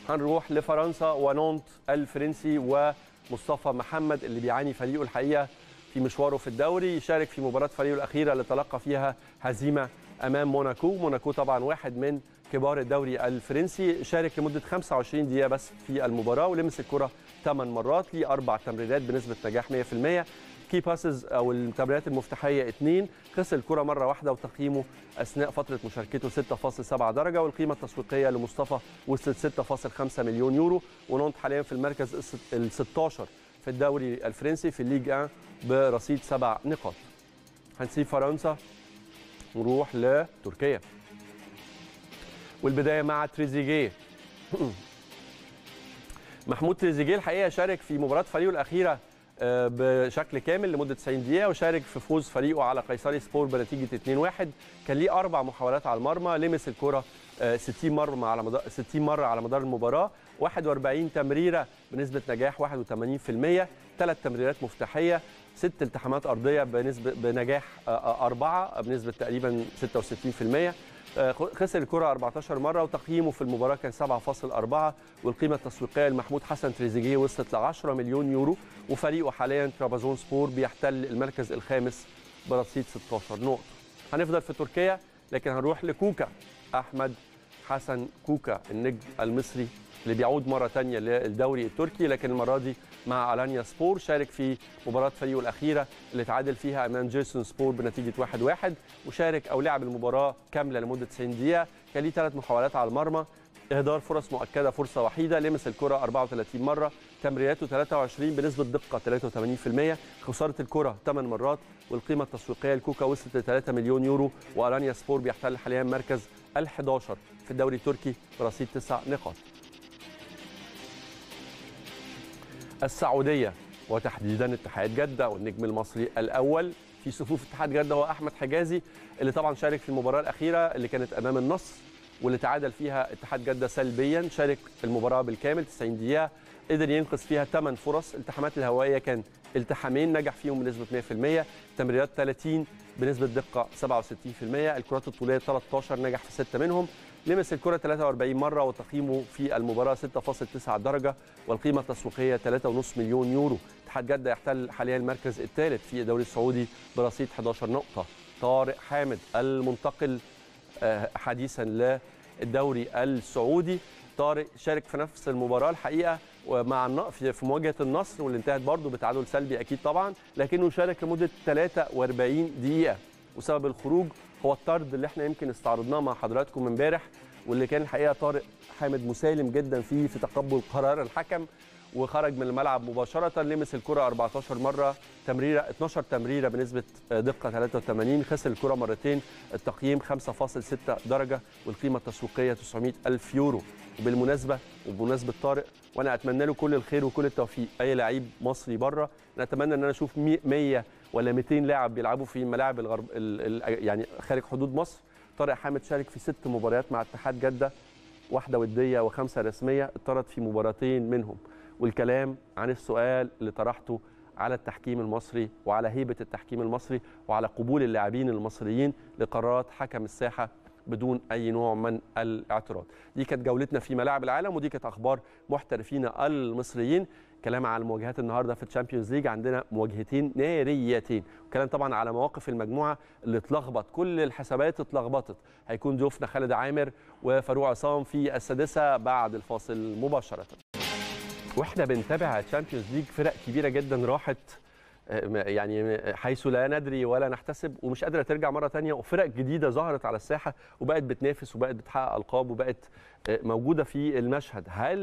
هنروح لفرنسا ونونت الفرنسي ومصطفى محمد اللي بيعاني فريقه الحقيقة في مشواره في الدوري يشارك في مباراة فريقه الأخيرة اللي تلقى فيها هزيمة أمام موناكو. موناكو طبعا واحد من كبار الدوري الفرنسي شارك لمدة 25 دقيقة بس في المباراة ولمس الكرة 8 مرات ليه أربع تمريرات بنسبة نجاح 100% كي باسز أو التمريرات المفتاحية 2 خسر الكرة مرة واحدة وتقييمه أثناء فترة مشاركته 6.7 درجة والقيمة التسويقية لمصطفى وصلت 6.5 مليون يورو. ونونت حاليا في المركز ال 16 في الدوري الفرنسي في الليج 1 برصيد سبع نقاط. هنسيب فرنسا ونروح لتركيا. والبداية مع تريزيجيه. محمود تريزيجيه الحقيقة شارك في مباراة فريقه الأخيرة آه، بشكل كامل لمدة 90 دقيقة وشارك في فوز فريقه على قيصري سبور بنتيجة 2-1 كان ليه أربع محاولات على المرمى لمس الكرة آه، 60 مره على مدار 60 مرة على مدار المباراة. 41 تمريرة بنسبة نجاح 81% ثلاث تمريرات مفتاحية ست التحامات أرضية بنسبه بنجاح آه، آه، أربعة بنسبة تقريبا 66% آه، خسر الكرة 14 مرة وتقييمه في المباراة كان 7.4 والقيمة التسويقية لمحمود حسن تريزيجيه وصلت ل 10 مليون يورو وفريقه حاليا ترابزون سبور بيحتل المركز الخامس برصيد 16 نقطة. هنفضل في تركيا لكن هنروح لكوكا أحمد حسن كوكا النجم المصري اللي بيعود مرة تانية للدوري التركي لكن المرة دي مع ألانيا سبور شارك في مباراة فريقه الأخيرة اللي تعادل فيها أمام جيرسون سبور بنتيجة 1-1 وشارك أو لعب المباراة كاملة لمدة 90 دقيقة. كان ليه ثلاث محاولات على المرمى. إهدار فرص مؤكدة فرصة وحيدة لمس الكرة 34 مرة. تمريراته 23 بنسبة دقة 83% خسارة الكرة 8 مرات والقيمة التسويقية لكوكا وصلت ل 3 مليون يورو. وألانيا سبور بيحتل حاليا مركز ال 11 في الدوري التركي برصيد 9 نقاط. السعودية وتحديدا اتحاد جدة والنجم المصري الأول في صفوف اتحاد جدة هو أحمد حجازي اللي طبعا شارك في المباراة الأخيرة اللي كانت أمام النصر واللي تعادل فيها اتحاد جدة سلبيا شارك المباراة بالكامل 90 دقيقة قدر ينقذ فيها 8 فرص. التحامات الهوائية كان التحامين نجح فيهم بنسبة 100% تمريرات 30 بنسبة دقة 67% الكرات الطولية 13 نجح في 6 منهم. لمس الكرة 43 مرة وتقييمه في المباراة 6.9 درجة والقيمة التسويقية 3.5 مليون يورو. اتحاد جدة يحتل حاليا المركز الثالث في الدوري السعودي برصيد 11 نقطة. طارق حامد المنتقل آه، حديثا للدوري السعودي. طارق شارك في نفس المباراة الحقيقة ومع في مواجهة النصر واللي انتهت برضه بتعادل سلبي أكيد طبعا لكنه شارك لمدة 43 دقيقة. وسبب الخروج هو الطرد اللي إحنا يمكن استعرضناه مع حضراتكم امبارح واللي كان الحقيقة طارق حامد مسالم جدا فيه في تقبل قرار الحكم وخرج من الملعب مباشرة لمس الكرة 14 مرة تمريرة 12 تمريرة بنسبة دقة 83 خسر الكرة مرتين التقييم 5.6 درجة والقيمة التسويقية 900 ألف يورو. وبالمناسبة وبمناسبة طارق وأنا أتمنى له كل الخير وكل التوفيق. أي لعيب مصري بره نتمنى إن أنا أشوف 100 ولا 200 لاعب بيلعبوا في الملاعب الغرب ال ال يعني خارج حدود مصر. طارق حامد شارك في ست مباريات مع اتحاد جدة واحدة ودية وخمسة رسمية اتطرد في مباراتين منهم. والكلام عن السؤال اللي طرحته على التحكيم المصري وعلى هيبة التحكيم المصري وعلى قبول اللاعبين المصريين لقرارات حكم الساحة بدون أي نوع من الاعتراض. دي كانت جولتنا في ملاعب العالم ودي كانت أخبار محترفينا المصريين. كلام على المواجهات النهارده في ال Champions League. عندنا مواجهتين ناريتين. كلام طبعا على مواقف المجموعة اللي اتلخبط. كل الحسابات اتلخبطت. هيكون ضيوفنا خالد عامر وفاروق عصام في السادسة بعد الفاصل مباشرة. وإحنا بنتابع ال Champions League. فرق كبيرة جدا راحت آه، يعني حيث لا ندري ولا نحتسب ومش قادرة ترجع مرة تانية. وفرق جديدة ظهرت على الساحة وبقت بتنافس وبقت بتحقق ألقاب وبقت موجودة في المشهد. هل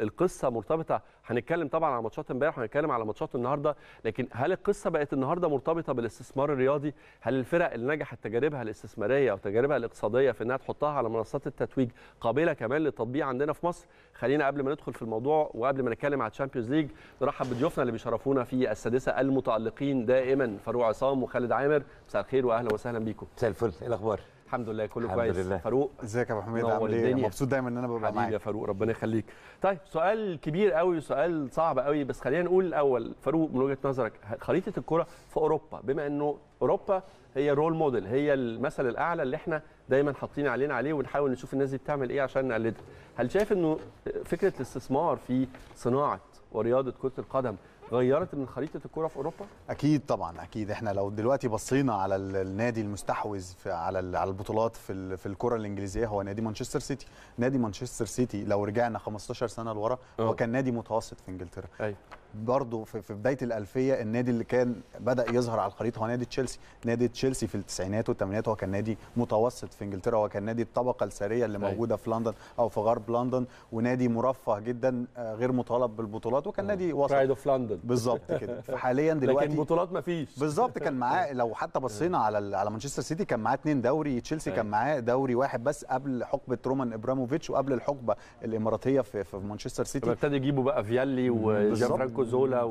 القصة مرتبطة؟ هنتكلم طبعا على ماتشات امبارح وهنتكلم على ماتشات النهارده لكن هل القصة بقت النهارده مرتبطة بالاستثمار الرياضي؟ هل الفرق اللي نجحت تجاربها الاستثمارية وتجاربها الاقتصادية في إنها تحطها على منصات التتويج قابلة كمان للتطبيق عندنا في مصر؟ خلينا قبل ما ندخل في الموضوع وقبل ما نتكلم على ال Champions League نرحب بضيوفنا اللي بيشرفونا في السادسة المتألقين دائما فاروق عصام وخالد عامر. مساء الخير واهلا وسهلا بيكم. مساء الفل. إيه الأخبار؟ الحمد لله كله الحمد كويس. لله. فاروق ازيك يا أبو حميد؟ عامل إيه. مبسوط دايما إن أنا ببقى حبيبي يا معاك فاروق ربنا يخليك. طيب سؤال كبير قوي وسؤال صعب قوي بس خلينا نقول الأول فاروق من وجهة نظرك خريطة الكرة في أوروبا بما إنه أوروبا هي رول موديل هي المثل الأعلى اللي إحنا دايما حاطين علينا عليه ونحاول نشوف الناس دي بتعمل إيه عشان نقلدها. هل شايف إنه فكرة الاستثمار في صناعة ورياضة كرة القدم غيرت من خريطة الكره في أوروبا؟ أكيد طبعا أكيد. إحنا لو دلوقتي بصينا على ال- النادي المستحوذ على على البطولات في في الكرة الإنجليزية هو نادي مانشستر سيتي. نادي مانشستر سيتي لو رجعنا 15 سنة لورا. هو كان نادي متوسط في إنجلترا. أيوه. برضه في في بداية الألفية النادي اللي كان بدأ يظهر على الخريطة هو نادي تشيلسي. نادي تشيلسي في التسعينات والثمانينات هو كان نادي متوسط في إنجلترا هو كان نادي الطبقة الثريه اللي أيوة. موجودة في لندن أو في غرب لندن ونادي مرفه جدا آه، غير مطالب بالبطولات وكان نادي وسط. Pride of London بالظبط كده. فحاليا لكن دلوقتي بطولات ما فيش. بالظبط كان معاه لو حتى بصينا على على مانشستر سيتي كان معاه اثنين دوري تشيلسي كان أيوة. معاه دوري واحد بس قبل حقبة رومان أبراموفيتش وقبل الحقبة الإماراتية في في مانشستر سيتي. ابتدوا يجيبوا بقى فيالي وجيان فرانكو زولا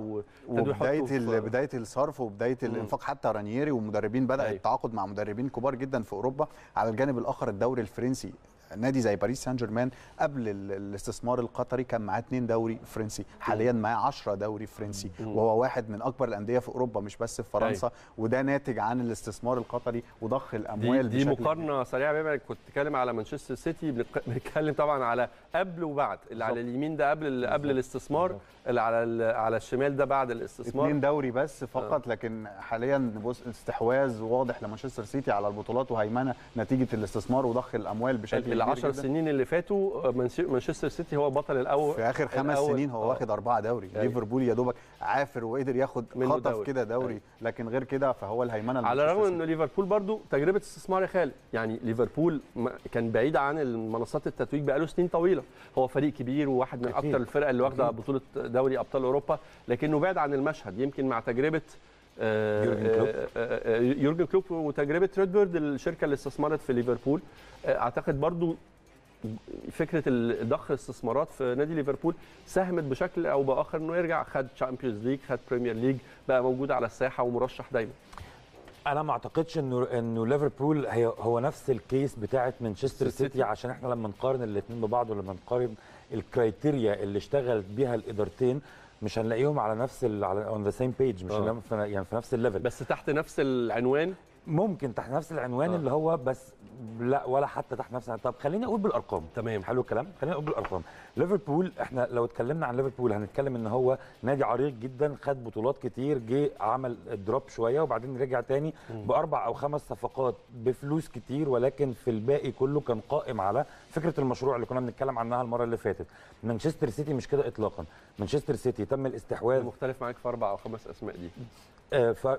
وبداية بداية الصرف وبداية الإنفاق. حتى رانييري ومدربين بدأ أيوة. التعاقد مع مدربين كبار جدا في أوروبا على الجانب الآخر الدوري الفرنسي. نادي زي باريس سان جيرمان قبل ال- الاستثمار القطري كان معاه اثنين دوري فرنسي حاليا معاه 10 دوري فرنسي وهو واحد من أكبر الأندية في أوروبا مش بس في فرنسا وده ناتج عن الاستثمار القطري وضخ دي, الأموال دي بشكل مقارنة سريعة بما كنت بتتكلم على مانشستر سيتي بنتكلم طبعا على قبل وبعد اللي على. اليمين ده قبل قبل الاستثمار اللي على على الشمال ده بعد الاستثمار. اثنين دوري بس فقط لكن حاليا بص استحواذ واضح لمانشستر سيتي على البطولات وهيمنة نتيجة الاستثمار وضخ الأموال بشكل العشر. سنين اللي فاتوا مانش- مانشستر سيتي هو البطل الأول في آخر خمس الأول. سنين هو آه. واخد أربعة دوري أيوة. ليفربول يا دوبك عافر وقدر ياخد منه خطف دوري. كده دوري أيوة. لكن غير كده فهو الهيمنة على الرغم إن ليفربول برضو تجربة استثمار يا خالد يعني ليفربول كان بعيد عن المنصات التتويج بقاله سنين طويلة هو فريق كبير وواحد من. أكثر الفرق اللي واخدة بطولة دوري أبطال أوروبا لكنه بعد عن المشهد يمكن مع تجربة آه، يورجن كلوب. آه، آه، آه، يورجن كلوب وتجربة Red Bird الشركة اللي استثمرت في ليفربول أعتقد برضو فكرة ضخ الاستثمارات في نادي ليفربول ساهمت بشكل أو بآخر إنه يرجع خد Champions League خد Premier League بقى موجود على الساحة ومرشح دايما أنا ما أعتقدش إنه إنه ليفربول هي هو نفس ال case بتاعه مانشستر. سيتي عشان إحنا لما نقارن الاثنين ببعض ولما نقارن ال criteria اللي اشتغلت بيها الإدارتين مش هنلاقيهم على نفس ال على on the same page مش آه. يعني في نفس ال level بس تحت نفس العنوان ممكن تحت نفس العنوان آه. اللي هو بس لا ولا حتى تحت نفس طب خليني أقول بالأرقام. تمام. حلو الكلام؟ خلينا نقول بالأرقام. ليفربول إحنا لو اتكلمنا عن ليفربول هنتكلم إن هو نادي عريق جدا خد بطولات كتير جه عمل دروب شوية وبعدين رجع تاني بأربع أو خمس صفقات بفلوس كتير ولكن في الباقي كله كان قائم على فكرة المشروع اللي كنا بنتكلم عنها المرة اللي فاتت. مانشستر سيتي مش كده اطلاقا. مانشستر سيتي تم الاستحواذ. مختلف معاك في أربع أو خمس أسماء دي.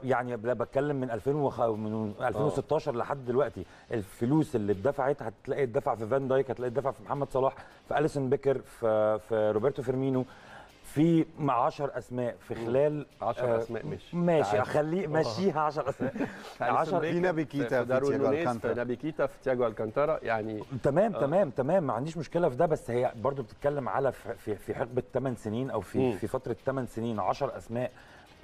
يعني لا بتكلم من 2000 وخ... من 2016 لحد دلوقتي. الفلوس اللي اتدفعت هتلاقي اتدفع في فان دايك هتلاقي اتدفع في محمد صلاح في أليسون بيكر في في روبرتو فيرمينو في مع 10 أسماء. في خلال 10 آه، أسماء مش ماشي تعال. اخليه ماشيها 10 أسماء. 10 في نبي كيتا، في تياجو نونيز في الكانتارا. نبي كيتا في تياجو الكانتارا يعني تمام تمام تمام. ما عنديش مشكلة في ده بس هي برضو بتتكلم على في في, في حقبة 8 سنين أو في مم. في فترة 8 سنين 10 أسماء.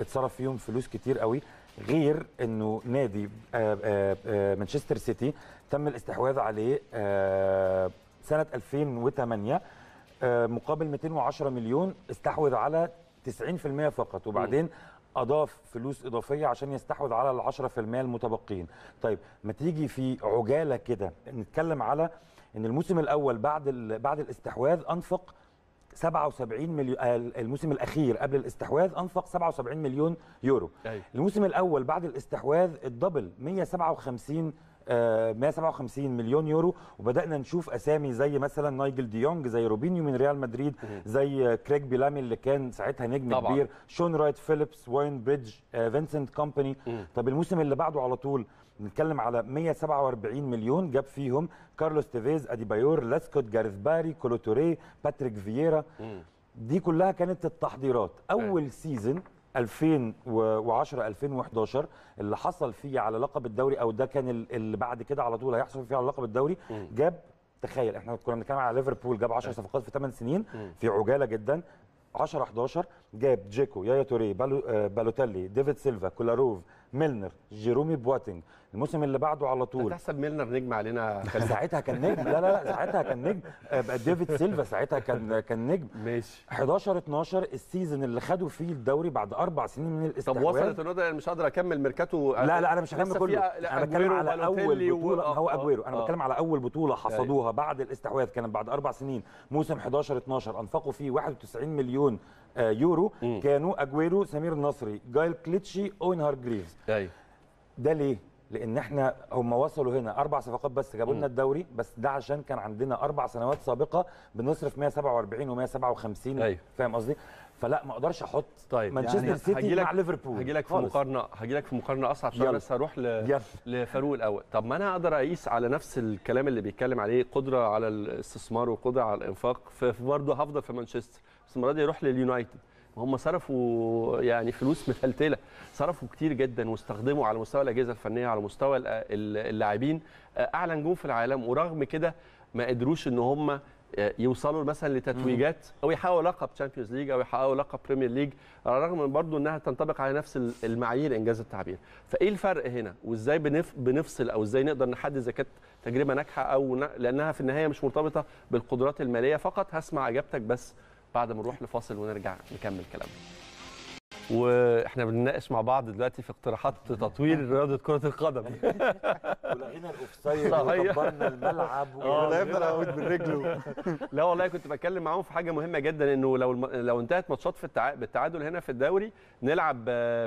اتصرف فيهم فلوس كتير قوي غير إنه نادي آه، آه، آه، مانشستر سيتي تم الاستحواذ عليه سنة 2008 آه، مقابل 210 مليون استحوذ على 90% فقط وبعدين أضاف فلوس إضافية عشان يستحوذ على ال 10% المتبقين. طيب ما تيجي في عجالة كده نتكلم على إن الموسم الأول بعد بعد الاستحواذ أنفق 77 مليون الموسم الأخير قبل الاستحواذ أنفق 77 مليون يورو أيوة. الموسم الأول بعد الاستحواذ ال double 157 آه، 157 مليون يورو وبدأنا نشوف أسامي زي مثلا نايجل دي يونج زي روبينيو من ريال مدريد زي آه، كريج بيلامي اللي كان ساعتها نجم طبعاً. كبير شون رايت فيليبس واين بريدج آه، فينسنت كومباني. طب الموسم اللي بعده على طول بنتكلم على 147 مليون جاب فيهم كارلوس تيفيز اديبايور لاسكوت جاريث باري كولو توري باتريك فييرا. دي كلها كانت التحضيرات أول season 2010 2011 اللي حصل فيه على لقب الدوري أو ده كان ال- اللي بعد كده على طول هيحصل فيه على لقب الدوري. جاب تخيل إحنا كنا بنتكلم على ليفربول جاب 10 صفقات في 8 سنين. في عجالة جدا 10 11 جاب جيكو يايا توري بالو آه، بالوتيلي ديفيد سيلفا كولاروف ميلنر جيرومي بواتينج. الموسم اللي بعده على طول. تحسب ميلنر نجم علينا. ساعتها كان نجم. لا لا لا ساعتها كان نجم. آه، بقى ديفيد سيلفا ساعتها كان كان نجم. ماشي. 11 12 ال season اللي خدوا فيه الدوري بعد أربع سنين من طب الاستحواذ وصلت النقطة أنا مش قادر أكمل ميركاتو؟ لا لا أنا مش هكمل كله. فيها- لا، أنا بتكلم على أول و- بطولة. آه، هو آه، أجويرو. أنا آه. بتكلم على أول بطولة حصدوها بعد الاستحواذ كانت بعد أربع سنين. موسم 11 12 أنفقوا فيه 91 مليون آه، يورو مم. كانوا أجويرو سمير النصري جايل كليشي اوين هارجريفز أيوه ده ليه؟ لأن إحنا هم وصلوا هنا أربع صفقات بس جابوا لنا الدوري بس ده عشان كان عندنا أربع سنوات سابقة بنصرف 147 و157 أيوة. فاهم قصدي؟ فلا ما أقدرش أحط طيب مانشستر يعني سيتي مع ليفربول هجي لك في. مقارنة هجي لك في مقارنة أصعب شوية. بس هروح ل... لفاروق الأول طب ما أنا أقدر أقيس على نفس الكلام اللي بيتكلم عليه قدرة على الاستثمار وقدرة على الإنفاق في في برضه هفضل في مانشستر بس المره دي يروح لليونايتد. هم صرفوا يعني فلوس متلتلة صرفوا كتير جدا واستخدموا على مستوى الأجهزة الفنية على مستوى ال- ال- اللاعبين. اعلى نجوم في العالم ورغم كده ما قدروش إن هم يوصلوا مثلا لتتويجات أو يحققوا لقب Champions League أو يحققوا لقب Premier League على الرغم من برضه إنها تنطبق على نفس المعايير إن جاز التعبير. فإيه الفرق هنا؟ وإزاي بنف بنفصل أو إزاي نقدر نحدد إذا كانت تجربة ناجحة أو. لأنها في النهاية مش مرتبطة بالقدرات المالية؟ فقط هسمع إجابتك بس بعد ما نروح لفاصل ونرجع نكمل كلامنا. وإحنا بنناقش مع بعض دلوقتي في اقتراحات تطوير رياضة كرة القدم. ولغينا الأوفسايد. وكبرنا الملعب آه، لا يفضل يعود بالرجل. لا والله كنت بتكلم معاهم في حاجة مهمة جدا إنه لو الم... لو انتهت ماتشات في التع... بالتعادل هنا في الدوري نلعب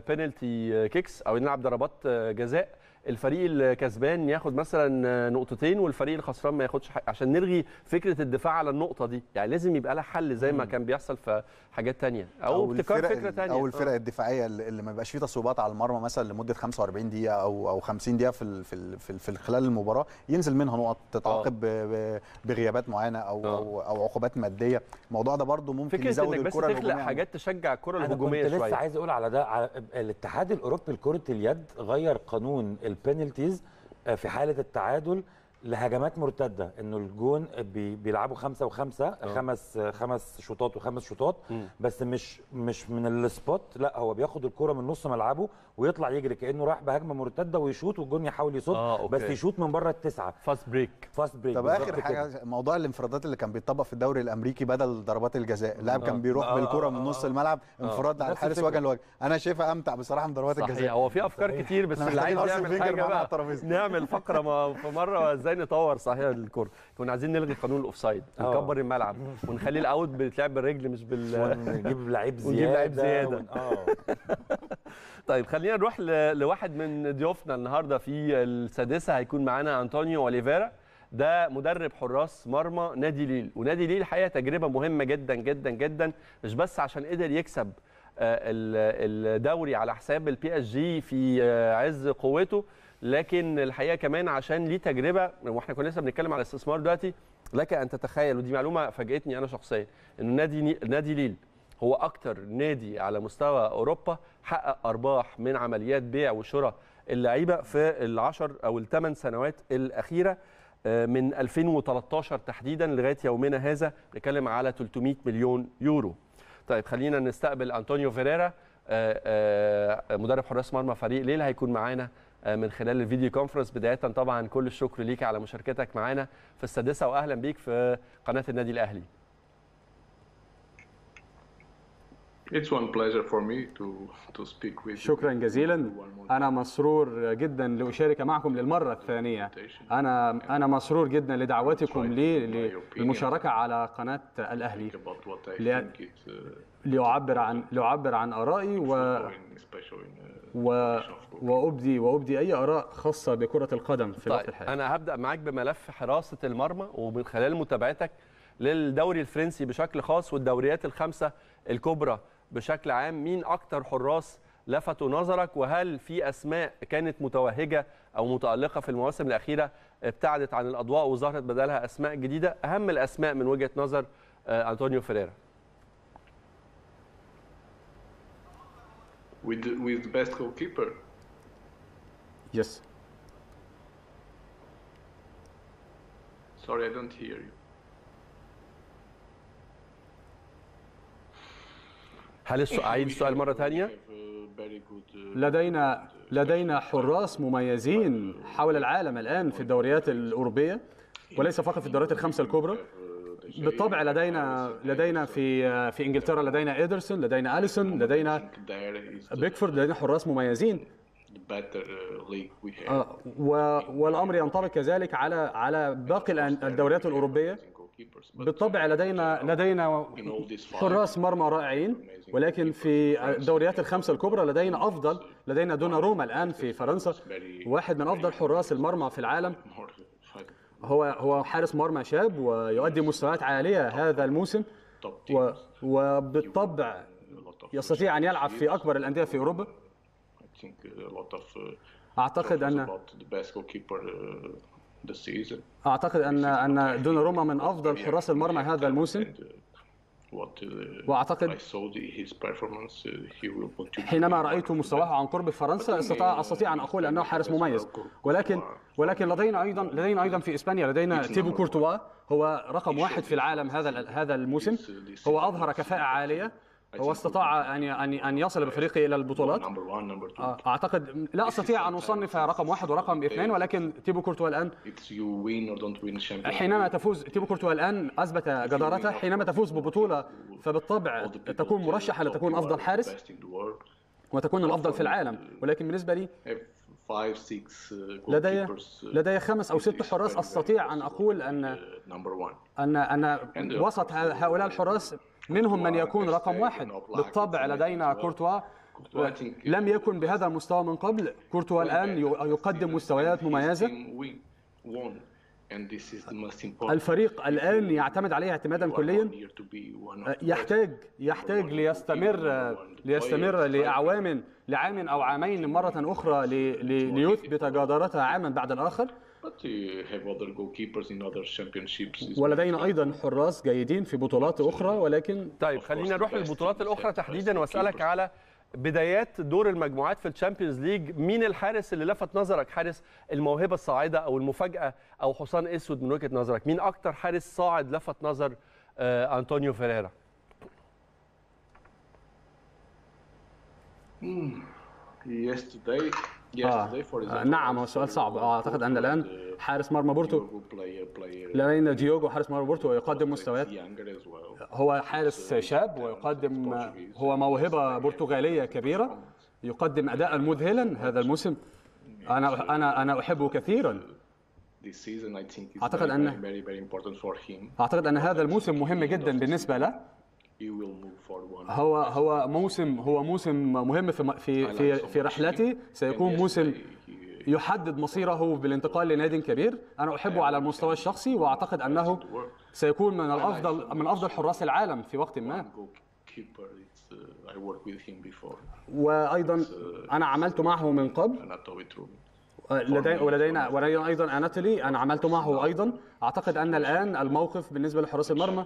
بينالتي كيكس أو نلعب ضربات آه، جزاء. الفريق الكسبان ياخد مثلا آه، نقطتين والفريق الخسران ما ياخدش حاجة عشان نلغي فكرة الدفاع على النقطة دي. يعني لازم يبقى لها حل زي ما كان بيحصل في حاجات تانية. أو, ابتكار الفرق فكرة تانية. أو آه. الفرق الدفاعية اللي اللي ما بيبقاش فيه تصويبات على المرمى مثلا لمدة 45 دقيقة أو أو 50 دقيقة في ال- في ال- في, ال- في خلال المباراة ينزل منها نقط تتعاقب ب- بغيابات معينة أو آه. أو, أو عقوبات مادية. الموضوع ده برضو ممكن فكرة يزود إنك بس الكرة تخلق الهجومية حاجات تشجع الكرة أنا كنت الهجوميه لسه شوية. عايز أقول على ده على الاتحاد الأوروبي لكرة اليد غير قانون ال penalties آه، في حالة التعادل لهجمات مرتدة إنه الجون بي بيلعبوا خمسة وخمسة خمس آه، خمس شوطات وخمس شوطات. بس مش مش من ال spot لا هو بياخد الكرة من نص ملعبه ويطلع يجري كأنه رايح بهجمة مرتدة ويشوط والجون يحاول يصد آه، أوكي. بس يشوط من بره التسعة fast break fast break طب آخر كده. حاجة موضوع الانفرادات اللي كان بيطبق في الدوري الأمريكي بدل ضربات الجزاء اللاعب آه. كان بيروح آه، بالكرة آه، من آه، نص آه. الملعب انفراد على الحارس. وجها لوجه أنا شايفها أمتع بصراحة من ضربات صحيح الجزاء هو في أفكار كتير بس اللي عايز يعمل حاجة بقى. نعمل فقرة ما في مرة إزاي نطور صحيح الكوره كنا عايزين نلغي قانون ال offside. ونكبر الملعب ونخلي ال out بيتلعب بالرجل مش بال ونجيب لعيب زياده ونجيب لعيب زيادة. طيب خلينا نروح. لواحد من ضيوفنا النهارده في السادسة. هيكون معانا أنطونيو أوليفيرا. ده مدرب حراس مرمى نادي ليل. ونادي ليل الحقيقة تجربة مهمة جدا جدا جدا. مش بس عشان قدر يكسب آه، ال- الدوري على حساب ال PSG في آه، عز قوته. لكن الحقيقة كمان عشان ليه تجربة وإحنا كنا لسه بنتكلم على الاستثمار دلوقتي لك أن تتخيل ودي معلومة فاجئتني أنا شخصيا إنه نادي نادي ليل هو أكتر نادي على مستوى أوروبا حقق أرباح من عمليات بيع وشراء اللعيبة في العشر أو الثمان سنوات الأخيرة آه، من 2013 تحديدا لغاية يومنا هذا. بنتكلم على 300 مليون يورو. طيب خلينا نستقبل أنطونيو فيريرا. آه، آه، مدرب حراس مرمى فريق ليل هيكون معانا من خلال الفيديو كونفرنس بداية طبعا كل الشكر ليك على مشاركتك معانا. في السادسه واهلا بيك في قناة النادي الأهلي. It's one pleasure for me to to speak with you. شكرا جزيلا. أنا مسرور جدا لأشارك معكم للمرة الثانية. أنا أنا مسرور جدا لدعوتكم لي للمشاركة على قناة الأهلي. Uh, لأعبر عن لأعبر عن آرائي و uh, و وأبدي وأبدي أي آراء خاصة بكرة القدم في الوقت طيب الحالي. أنا هبدأ معاك بملف حراسة المرمى ومن خلال متابعتك للدوري الفرنسي بشكل خاص والدوريات الخمسة الكبرى. بشكل عام مين أكتر حراس لفتوا نظرك وهل في أسماء كانت متوهجة أو متألقة في المواسم الأخيرة ابتعدت عن الأضواء وظهرت بدلها أسماء جديدة أهم الأسماء من وجهة نظر آه، أنطونيو فيريرا with the, with the best goalkeeper. يس Sorry, I don't hear you. هل السؤال عيد السؤال مرة ثانية لدينا لدينا حراس مميزين حول العالم الآن في الدوريات الأوروبية وليس فقط في الدوريات الخمسة الكبرى. بالطبع لدينا لدينا في في إنجلترا لدينا إيدرسون لدينا أليسون لدينا بيكفورد لدينا حراس مميزين. آه، والأمر ينطبق كذلك على على باقي الدوريات الأوروبية. بالطبع لدينا لدينا five, حراس مرمى رائعين ولكن في الدوريات الخمسة الكبرى لدينا افضل لدينا دونا الآن في فرنسا واحد من أفضل حراس المرمى في العالم. هو هو حارس مرمى شاب ويؤدي مستويات عالية هذا الموسم. و وبالطبع يستطيع أن يلعب في أكبر الأندية في أوروبا. Uh, أعتقد أن uh, this season. أعتقد ان أن دوناروما من أفضل حراس المرمى هذا الموسم uh, what uh, uh. حينما رأيت مستواه عن قرب في فرنسا استطاع استطيع أن أقول أنه حارس مميز ولكن ولكن لدينا أيضا لدينا أيضا في إسبانيا لدينا تيبو كورتوا هو رقم واحد في العالم هذا هذا الموسم هو أظهر كفاءة عالية هو استطاع أن أن أن يصل بفريقه إلى البطولات two. أعتقد لا أستطيع أن أصنف رقم واحد ورقم اثنين ولكن تيبو كورتوا الآن. حينما تفوز تيبو كورتوا الآن أثبت جدارته حينما تفوز ببطولة فبالطبع تكون مرشحة لتكون أفضل حارس وتكون الأفضل في العالم ولكن بالنسبة لي uh, لدي uh, لدي خمس أو ست حراس أستطيع أن. أقول أن Uh. أن أن وسط هؤلاء الحراس منهم من يكون رقم واحد بالطبع لدينا كورتوا. لم يكن بهذا المستوى من قبل. كورتوا الآن ي- يقدم مستويات important. الفريق الآن يعتمد عليه اعتمادا كليا. يحتاج يحتاج ليستمر ليستمر لاعوام لعام أو عامين مرة أخرى ل- ل- ليثبت جدارته عاما بعد الآخر. best. But you have other goalkeepers in other championships. ولدينا أيضا حراس جيدين في بطولات أخرى ولكن طيب خلينا نروح للبطولات الأخرى تحديدا وأسألك على بدايات دور المجموعات في ال Champions League. مين الحارس اللي لفت نظرك؟ حارس الموهبة الصاعدة أو المفاجأة أو حصان أسود من وجهة نظرك؟ مين أكتر حارس صاعد لفت نظر آه أنطونيو فيريرا؟ Yesterday, آه. نعم هو سؤال صعب آه، أعتقد أن الآن حارس مرمى بورتو. لدينا ديوجو حارس مرمى بورتو يقدم مستويات. هو حارس شاب ويقدم هو موهبة برتغالية كبيرة يقدم أداء مذهلا هذا الموسم أنا أنا أنا أحبه كثيرا for him. أعتقد أن هذا الموسم مهم جدا بالنسبة له He will move for one. هو هو موسم هو موسم مهم في في في, في رحلتي سيكون موسم يحدد مصيره بالانتقال لنادي كبير أنا أحبه على المستوى الشخصي وأعتقد أنه سيكون من الافضل من أفضل حراس العالم في وقت ما uh. وأيضا أنا عملت معه من قبل. لدي ولدينا ولدينا أيضا أناتولي. أنا عملت معه أيضا. أعتقد أن الآن الموقف بالنسبة لحراس المرمى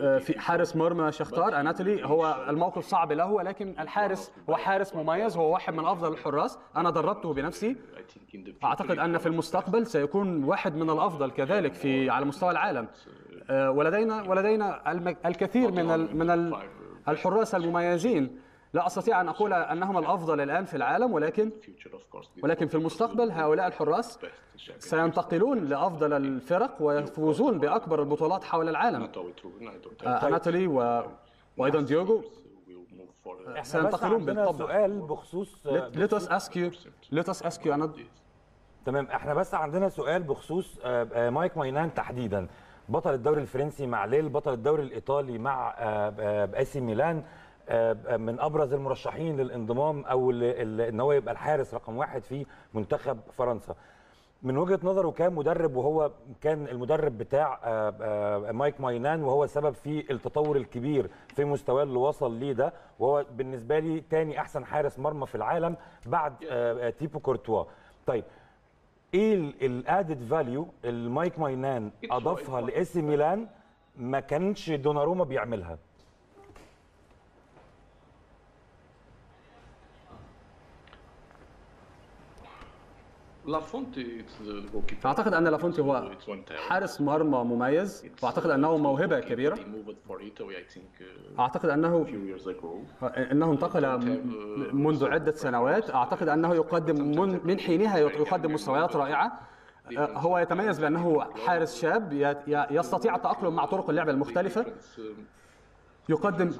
آه، في حارس مرمى شختار أناتولي هو الموقف صعب له ولكن الحارس هو حارس مميز هو واحد من أفضل الحراس. أنا دربته بنفسي. أعتقد أن في المستقبل سيكون واحد من الأفضل كذلك في على مستوى العالم. آه، ولدينا ولدينا الكثير من ال- من ال- الحراس المميزين. لا أستطيع أن أقول أنهم الأفضل الآن في العالم ولكن ولكن في المستقبل هؤلاء الحراس. سينتقلون لأفضل الفرق ويفوزون بأكبر البطولات حول العالم آه، أناتولي و... وأيضا ديوجو بس سينتقلون عندنا بالطبع. سؤال بخصوص let us ask you let us ask you تمام إحنا بس عندنا سؤال بخصوص آه، آه، مايك ماينان تحديدا بطل الدوري الفرنسي مع ليل بطل الدوري الإيطالي مع آه، آه، AC Milan آه، آه، من أبرز المرشحين للانضمام أو إن هو يبقى الحارس رقم واحد في منتخب فرنسا. من وجهة نظره كمدرب وهو كان المدرب بتاع آه، آه، مايك ماينان وهو سبب في التطور الكبير في مستواه اللي وصل ليه ده وهو بالنسبة لي تاني أحسن حارس مرمى في العالم بعد آه، آه، تيبو كورتوا. طيب إيه ال added value اللي مايك ماينان أضافها ل AC Milan ما كانش دوناروما بيعملها؟ Goalkeeper. اعتقد أن لافونتي هو. حارس مرمى مميز. واعتقد أنه موهبة كبيرة. uh, أعتقد أنه. إنه انتقل م- منذ عدة سنوات. أعتقد أنه يقدم من من حينها يقدم مستويات رائعة. هو يتميز بأنه حارس شاب يستطيع التأقلم مع طرق اللعب المختلفة. يقدم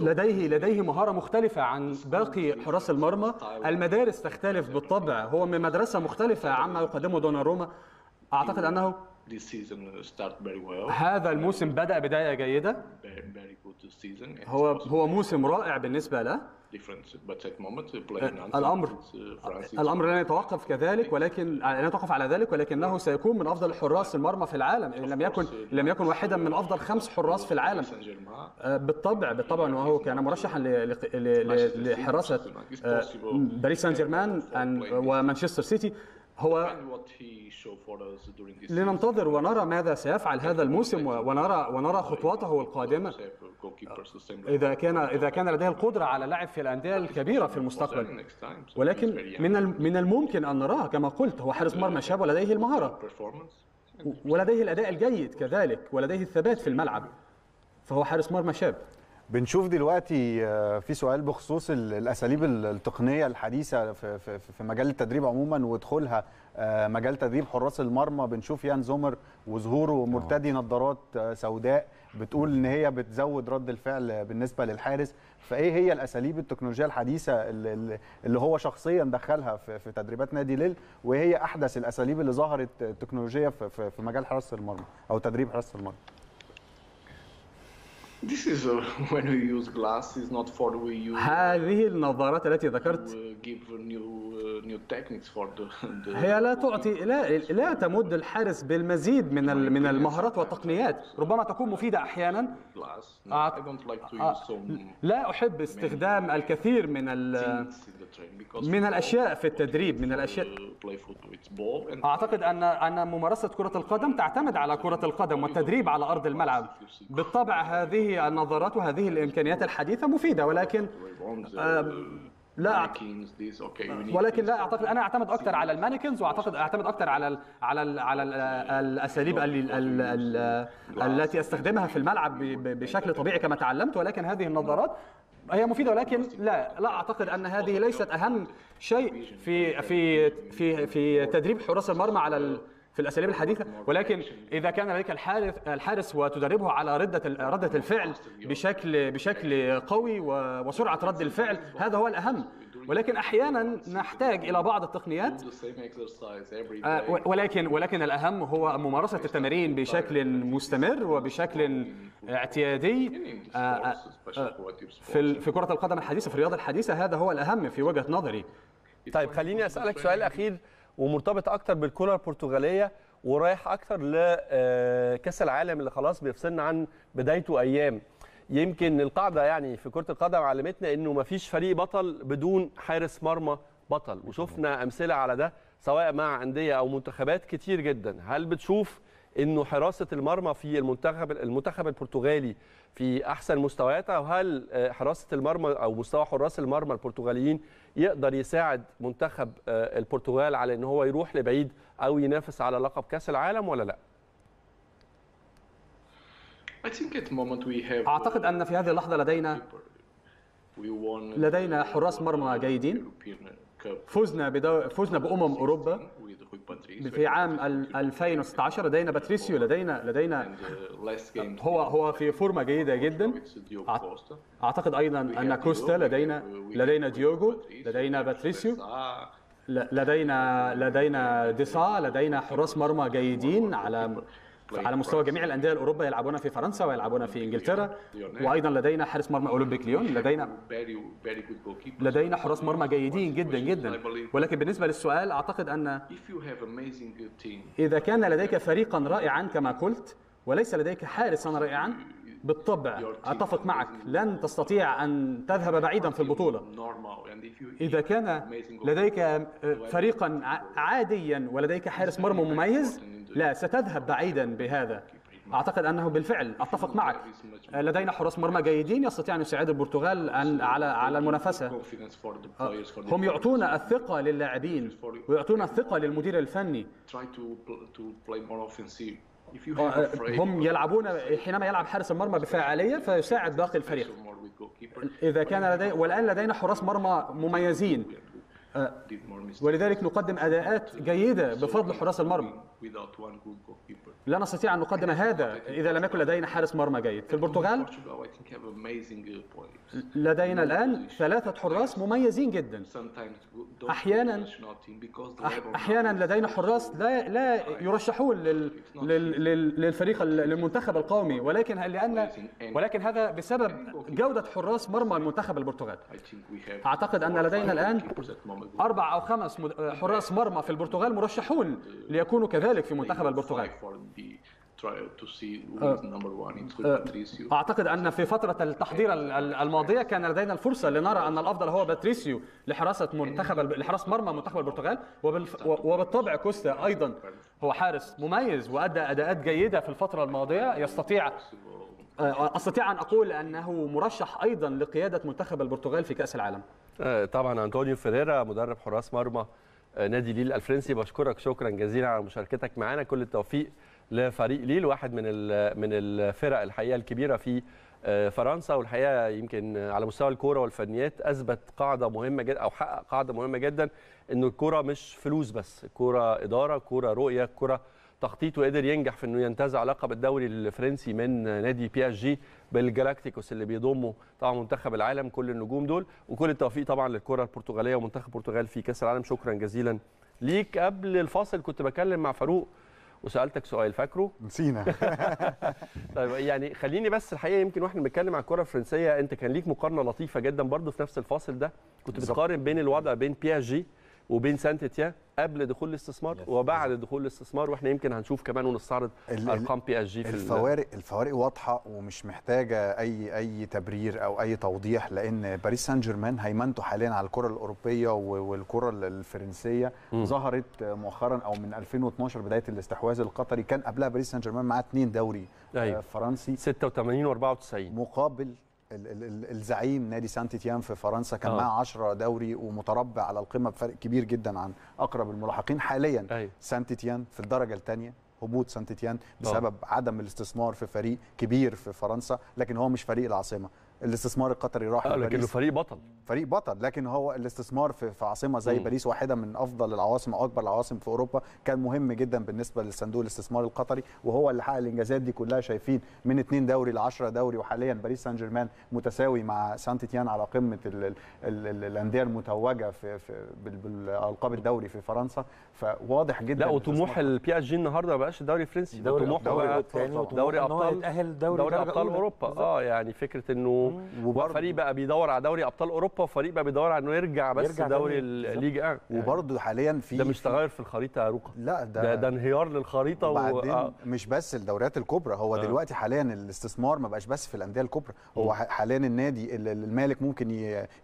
لديه لديه مهارة مختلفة عن باقي حراس المرمى، المدارس تختلف بالطبع، هو من مدرسة مختلفة عما يقدمه دوناروما. أعتقد أنه this season start very well. هذا الموسم بدأ بداية جيدة. Very, very good season. It's هو هو موسم رائع بالنسبة له nonsense, الأمر- uh, الأمر لن يتوقف كذلك ولكن لن يتوقف على ذلك ولكنه سيكون من أفضل حراس المرمى في العالم. إن لم يكن إن لم يكن واحدا من أفضل خمس حراس في العالم. آه، بالطبع بالطبع إنه هو كان مرشحا ل- ل- ل- ل- لحراسة آه، باريس سان جيرمان ومانشستر سيتي. هو لننتظر ونرى ماذا سيفعل هذا الموسم ونرى ونرى خطواته القادمة. إذا كان إذا كان لديه القدرة على لعب في الأندية الكبيرة في المستقبل ولكن. من من الممكن أن نراه كما قلت هو حارس مرمى شاب ولديه المهارة. ولديه الأداء الجيد كذلك ولديه الثبات في الملعب فهو حارس مرمى شاب بنشوف دلوقتي آه، في سؤال بخصوص ال- الأساليب ال- التقنية الحديثة في مجال التدريب عموما ودخولها آه، مجال تدريب حراس المرمى. بنشوف يان زومر وظهوره مرتدي نظارات آه، سوداء بتقول إن هي بتزود رد الفعل بالنسبة للحارس. فإيه هي الأساليب التكنولوجية الحديثة اللي, هو شخصيا دخلها في, تدريبات نادي ليل؟ وهي هي أحدث الأساليب اللي ظهرت تكنولوجية في مجال حراسه المرمى أو تدريب حراسه المرمى. This is uh, when we use glasses, not for we use هذه النظارات التي ذكرت uh, give new uh, new techniques for the, the هي لا تعطي لا لا تمد الحارس بالمزيد من ال- من المهارات والتقنيات. ربما تكون like to آه، some لا أحب استخدام الكثير من ال- من الأشياء في التدريب من uh, and أعتقد ان أن ممارسة كرة القدم تعتمد على كرة القدم والتدريب على أرض الملعب. بالطبع هذه النظارات وهذه الإمكانيات الحديثة مفيدة ولكن لا ولكن لا أعتقد أنا أعتمد أكثر على المانيكنز واعتقد أعتمد أكثر على ال على ال على ال الأساليب ال ال ال التي أستخدمها في الملعب بشكل طبيعي كما تعلمت ولكن هذه النظارات هي مفيدة ولكن لا لا أعتقد أن هذه ليست أهم شيء في في في في تدريب حراس المرمى على في الأساليب الحديثة. ولكن إذا كان لديك الحارس الحارس وتدربه على ردة ردة الفعل بشكل بشكل قوي وسرعة رد الفعل هذا هو الأهم. ولكن أحيانا نحتاج إلى بعض التقنيات. آه، ولكن ولكن الأهم هو ممارسة التمارين بشكل مستمر وبشكل اعتيادي. آه، آه، في. في كرة القدم الحديثة في الرياضة الحديثة هذا هو الأهم في وجهة نظري. طيب خليني أسألك سؤال أخير. ومرتبط أكتر بالكرة البرتغالية ورايح أكتر لكاس العالم اللي خلاص بيفصلنا عن بدايته أيام. يمكن القاعدة يعني في كرة القدم علمتنا إنه ما فيش فريق بطل بدون حارس مرمى بطل. وشفنا أمثلة على ده سواء مع أندية أو منتخبات كتير جدا. هل بتشوف إنه حراسة المرمى في المنتخب المنتخب البرتغالي في أحسن مستوياتها؟ وهل آه، حراسة المرمى أو مستوى حراس المرمى البرتغاليين يقدر يساعد منتخب آه، البرتغال على إن هو يروح لبعيد أو ينافس على لقب كأس العالم ولا لأ؟ Have أعتقد أن في هذه اللحظة لدينا لدينا حراس مرمى جيدين. فزنا بدو... فزنا بأمم أوروبا. With Rui Patricio في عام ال- 2016 لدينا باتريسيو لدينا لدينا last game هو هو في فورمة جيدة جدا. أعتقد أيضا أن كوستا لدينا لدينا ديوغو لدينا باتريسيو لدينا لدينا ديسا لدينا حراس مرمى جيدين على على مستوى جميع الأندية الأوروبية يلعبون في فرنسا ويلعبون في إنجلترا. وأيضا لدينا حارس مرمى أولمبيك ليون. لدينا لدينا حراس مرمى جيدين جدا جدا. ولكن بالنسبة للسؤال أعتقد أن إذا كان لديك فريقا رائعا كما قلت وليس لديك حارسا رائعا بالطبع أتفق معك. لن تستطيع أن تذهب بعيدا في you إذا كان لديك فريقا ع- عاديا ولديك حارس مرمى مميز لا ستذهب بعيدا بهذا. أعتقد أنه بالفعل أتفق معك. لدينا حراس مرمى جيدين يستطيع أن يساعد البرتغال أن على على المنافسة. the هم يعطون الثقة للاعبين ويعطون الثقة للمدير الفني. آه، هم يلعبون حينما يلعب حارس المرمى بفاعلية فيساعد باقي الفريق. إذا كان لدي والآن لدينا حراس مرمى مميزين. Mistakes. ولذلك نقدم أداءات جيدة بفضل حراس المرمى. Without one لا نستطيع أن نقدم هذا إذا لم يكن لدينا حارس مرمى جيد في البرتغال؟ Uh. لدينا الآن ثلاثة حراس مميزين جدا. أحياناً- go to the national team because the أح- level أحيانا لدينا حراس لا لا يرشحون لل لل لل- للفريق للمنتخب القومي. ولكن لأن ولكن هذا بسبب جودة حراس مرمى المنتخب البرتغال. أعتقد أن لدينا moment. أربع أو خمس حراس مرمى في البرتغال مرشحون ليكونوا كذلك. في منتخب البرتغال. with Patricio. أعتقد أن في فترة التحضير ال- ال- الماضية كان لدينا الفرصة لنرى أن الأفضل هو باتريسيو لحراسة منتخب لحراسه مرمى منتخب البرتغال. وبالطبع كوستا أيضا هو حارس مميز وأدى أداءات جيدة في الفترة الماضية. يستطيع آه، أستطيع أن أقول أنه مرشح أيضا لقيادة منتخب البرتغال في كأس العالم. آه، طبعا أنطونيو فيريرا مدرب حراس مرمى آه، نادي ليل الفرنسي بشكرك شكرا جزيلا على مشاركتك معنا. كل التوفيق لفريق ليل واحد من من الفرق الحقيقة الكبيرة في آه، فرنسا. والحقيقة يمكن على مستوى الكورة والفنيات أثبت قاعدة مهمة جدا أو حقق قاعدة مهمة جدا انه الكورة مش فلوس بس. الكوره إدارة كورة رؤية كورة تخطيط وقدر ينجح في إنه ينتزع لقب الدوري الفرنسي من نادي PSG بال Galácticos اللي بيضمه طبعا منتخب العالم كل النجوم دول. وكل التوفيق طبعا للكرة البرتغالية ومنتخب البرتغال في كأس العالم. شكرا جزيلا ليك. قبل الفاصل كنت بكلم مع فاروق وسألتك سؤال. فاكره؟ نسينا. طيب يعني خليني بس الحقيقة يمكن وإحنا بنتكلم عن الكرة الفرنسية. أنت كان ليك مقارنة لطيفة جدا برضو في نفس الفاصل ده. كنت. بتقارن بين الوضع بين PSG وبين سانت إتيان قبل دخول الاستثمار وبعد دخول الاستثمار وإحنا يمكن هنشوف كمان ونستعرض أرقام PSG في ال- الفوارق الفوارق واضحة ومش محتاجة أي أي تبرير أو أي توضيح لأن باريس سان جيرمان هيمنته حاليا على الكرة الأوروبية والكرة الفرنسية ظهرت مؤخرا أو من 2012 بداية الاستحواذ القطري كان قبلها باريس سان جيرمان معاه اثنين دوري أيوة. آه، فرنسي 86 و94 مقابل الزعيم نادي سانت تيان في فرنسا كان آه. معاه 10 دوري ومتربع على القمة بفرق كبير جدا عن أقرب الملاحقين حاليا أيوة. سانت تيان في الدرجة الثانية هبوط سانت تيان بسبب عدم الاستثمار في فريق كبير في فرنسا لكن هو مش فريق العاصمة الاستثمار القطري راح آه، لكنه فريق بطل فريق بطل لكن هو الاستثمار في, في عاصمة زي مم. باريس واحدة من أفضل العواصم أو أكبر العواصم في أوروبا كان مهم جدا بالنسبة للصندوق الاستثمار القطري وهو اللي حقق الإنجازات دي كلها شايفين من اثنين دوري ل 10 دوري وحاليا باريس سان جيرمان متساوي مع سانت تيان على قمة ال- ال- ال- ال- الأندية المتوجة في, في بال- بالألقاب الدوري في فرنسا فواضح جدا لا وطموح البي إس جي النهارده ما بقاش الدوري الفرنسي ده دوري طموحه دوري دوري هو أبطال دوري دوري درجة أبطال. أوروبا. آه يعني فكرة إنه وبرضه- فريق بقى بيدور على دوري أبطال أوروبا وفريق بقى بيدور على إنه يرجع بس يرجع دوري تاني. بالظبط. الليجا وبرضه حاليا ده مش تغير في الخريطة يا روكا لا ده ده انهيار للخريطة و... وبعدين آه. مش بس الدوريات الكبرى هو آه. دلوقتي حاليا الاستثمار ما بقاش بس في الأندية الكبرى هو حاليا النادي ال- المالك ممكن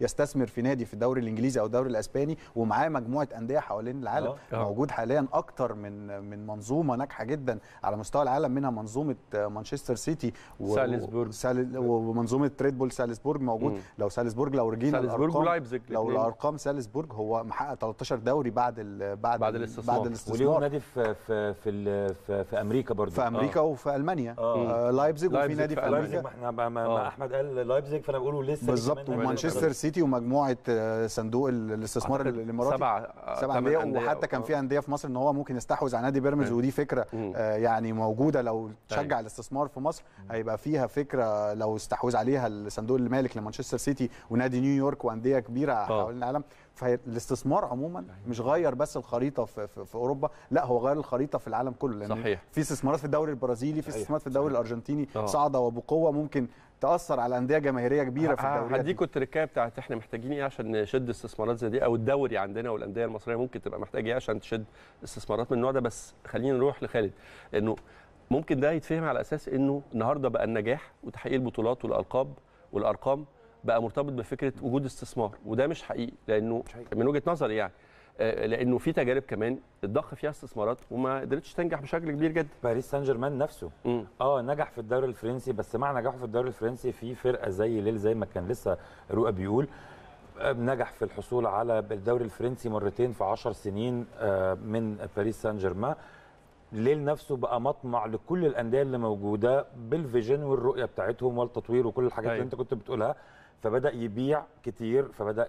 يستثمر في نادي في الدوري الإنجليزي أو الدوري الأسباني ومعاه مجموعة أندية حوالين العالم آه. موجود حاليا أكتر من من منظومة ناجحة جدا على مستوى العالم منها منظومة آه، مانشستر سيتي و- سالزبورج. سال- ومنظومة ريد بول سالزبورج موجود مم. لو سالزبورج لو جينا سالزبورج الأرقام- ولايبزيج لو. الأرقام سالزبورج هو محقق 13 دوري بعد ال بعد بعد ال- الاستثمار. بعد الاستثمار نادي في في في, في, في أمريكا برضو في أمريكا وفي ألمانيا آه. لايبزيج وفي نادي في في ما إحنا ما, ما, آه. أحمد قال لايبزيج فأنا بقوله لسه بالظبط ومانشستر سيتي ومجموعة آه، صندوق ال- الاستثمار الإماراتي سبع سبع ثمان أندية وحتى كان في أندية في مصر إن هو ممكن يستحوذ على نادي بيراميدز. ودي فكرة. آه، يعني موجودة لو تشجع أيوة. الاستثمار في مصر هيبقى فيها فكرة لو استحوذ عليها الصندوق المالك لمانشستر سيتي ونادي نيويورك وأندية كبيرة حوالين العالم فالاستثمار عموما مش غير بس الخريطة في, في, في أوروبا لا هو غير الخريطة في العالم كله لأن صحيح. في استثمارات في الدوري البرازيلي في استثمارات في الدوري الأرجنتيني آه. صاعده وبقوة ممكن تأثر على أندية جماهيرية كبيرة في الدوريات دي. هديكوا التركايه بتاعت إحنا محتاجين إيه عشان نشد استثمارات زي دي أو الدوري عندنا والأندية المصرية ممكن تبقى محتاجة إيه عشان تشد استثمارات من النوع ده بس خلينا نروح لخالد لأنه ممكن ده يتفهم على أساس إنه النهارده بقى النجاح وتحقيق البطولات والألقاب والأرقام بقى مرتبط بفكرة وجود استثمار وده مش حقيقي لأنه من وجهة نظري يعني آه، لأنه في تجارب كمان اتضخ فيها استثمارات وما قدرتش تنجح بشكل كبير جدا. باريس سان جيرمان نفسه. مم. آه نجح في الدوري الفرنسي بس مع نجاحه في الدوري الفرنسي في فرقة زي ليل زي ما كان لسه رؤى بيقول آه، نجح في الحصول على الدوري الفرنسي مرتين في 10 سنين آه، من باريس سان جيرمان. ليل نفسه بقى مطمع لكل الأندية اللي موجودة بال vision والرؤية بتاعتهم والتطوير وكل الحاجات أيوة. اللي أنت كنت بتقولها. فبدأ يبيع كتير فبدأ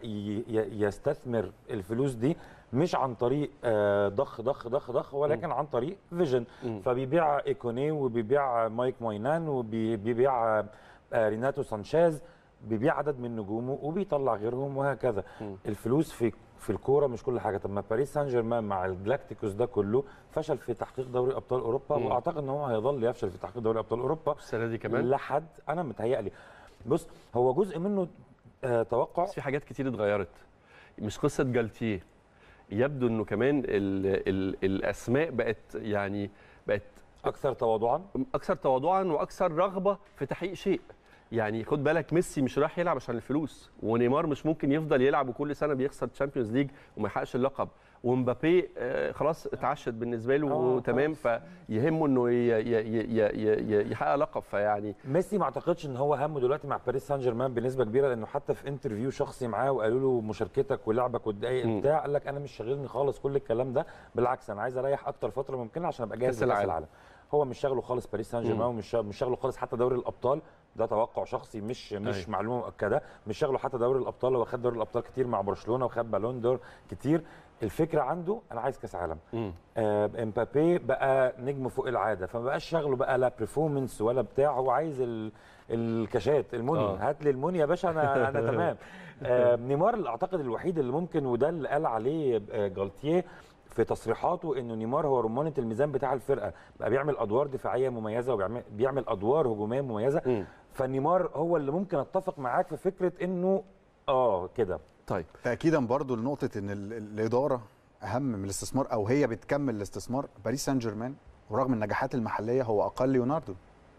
يستثمر الفلوس دي مش عن طريق آه، ضخ ضخ ضخ ضخ ولكن عن طريق vision. فبيبيع إيكوني وبيبيع مايك موينان وبيبيع آه، ريناتو سانشيز بيبيع عدد من نجومه وبيطلع غيرهم وهكذا. الفلوس في في الكورة مش كل حاجة. طب ما باريس سان جيرمان مع الجلاكتيكوس ده كله فشل في تحقيق دوري أبطال أوروبا وأعتقد إن هو هيظل يفشل في تحقيق دوري أبطال أوروبا السنة دي كمان؟ لحد أنا متهيألي. بص هو جزء منه آه توقع. بس في حاجات كتير اتغيرت. مش قصة جالتيه. يبدو إنه كمان ال ال الأسماء بقت يعني بقت أكثر تواضعا؟ أكثر تواضعا وأكثر رغبة في تحقيق شيء. يعني خد بالك ميسي مش رايح يلعب عشان الفلوس ونيمار مش ممكن يفضل يلعب وكل سنة بيخسر Champions League وما يحققش اللقب. ومبابي آه، خلاص اتعشت بالنسبة له آه، تمام فيهمه إنه يحقق لقب. فيعني ميسي ما اعتقدش إن هو همه دلوقتي مع باريس سان جيرمان بنسبة كبيرة لأنه حتى في interview شخصي معاه وقالوا له مشاركتك ولعبك والدقايق. بتاع قال لك أنا مش شاغلني خالص كل الكلام ده. بالعكس أنا عايز أريح أكتر فترة ممكنة عشان أبقى جاهز لكأس العالم. هو مش شاغله خالص باريس سان جيرمان ومش شا- مش شاغله خالص حتى دوري الأبطال. ده توقع شخصي مش مش أيوة. معلومه مؤكده مش شاغله حتى دوري الأبطال هو خد دوري الأبطال كتير مع برشلونة وخد Ballon d'Or كتير الفكرة عنده أنا عايز كأس عالم. آه، إمبابي بقى نجم فوق العادة فما بقاش شغله بقى لا performance ولا بتاع هو عايز ال... الكاشات ال money آه. هات لي ال money يا باشا أنا أنا تمام آه، نيمار اللي أعتقد الوحيد اللي ممكن وده اللي قال عليه جالتيه في تصريحاته إنه نيمار هو رمانة الميزان بتاع الفرقة بقى بيعمل أدوار دفاعية مميزة وبيعمل بيعمل أدوار هجومية مميزة مم. فنيمار هو اللي ممكن أتفق معاك في فكرة إنه آه كده. طيب. تاكيدا برضو لنقطة إن ال- الإدارة أهم من الاستثمار أو هي بتكمل الاستثمار. باريس سان جيرمان ورغم النجاحات المحلية هو أقل ليوناردو.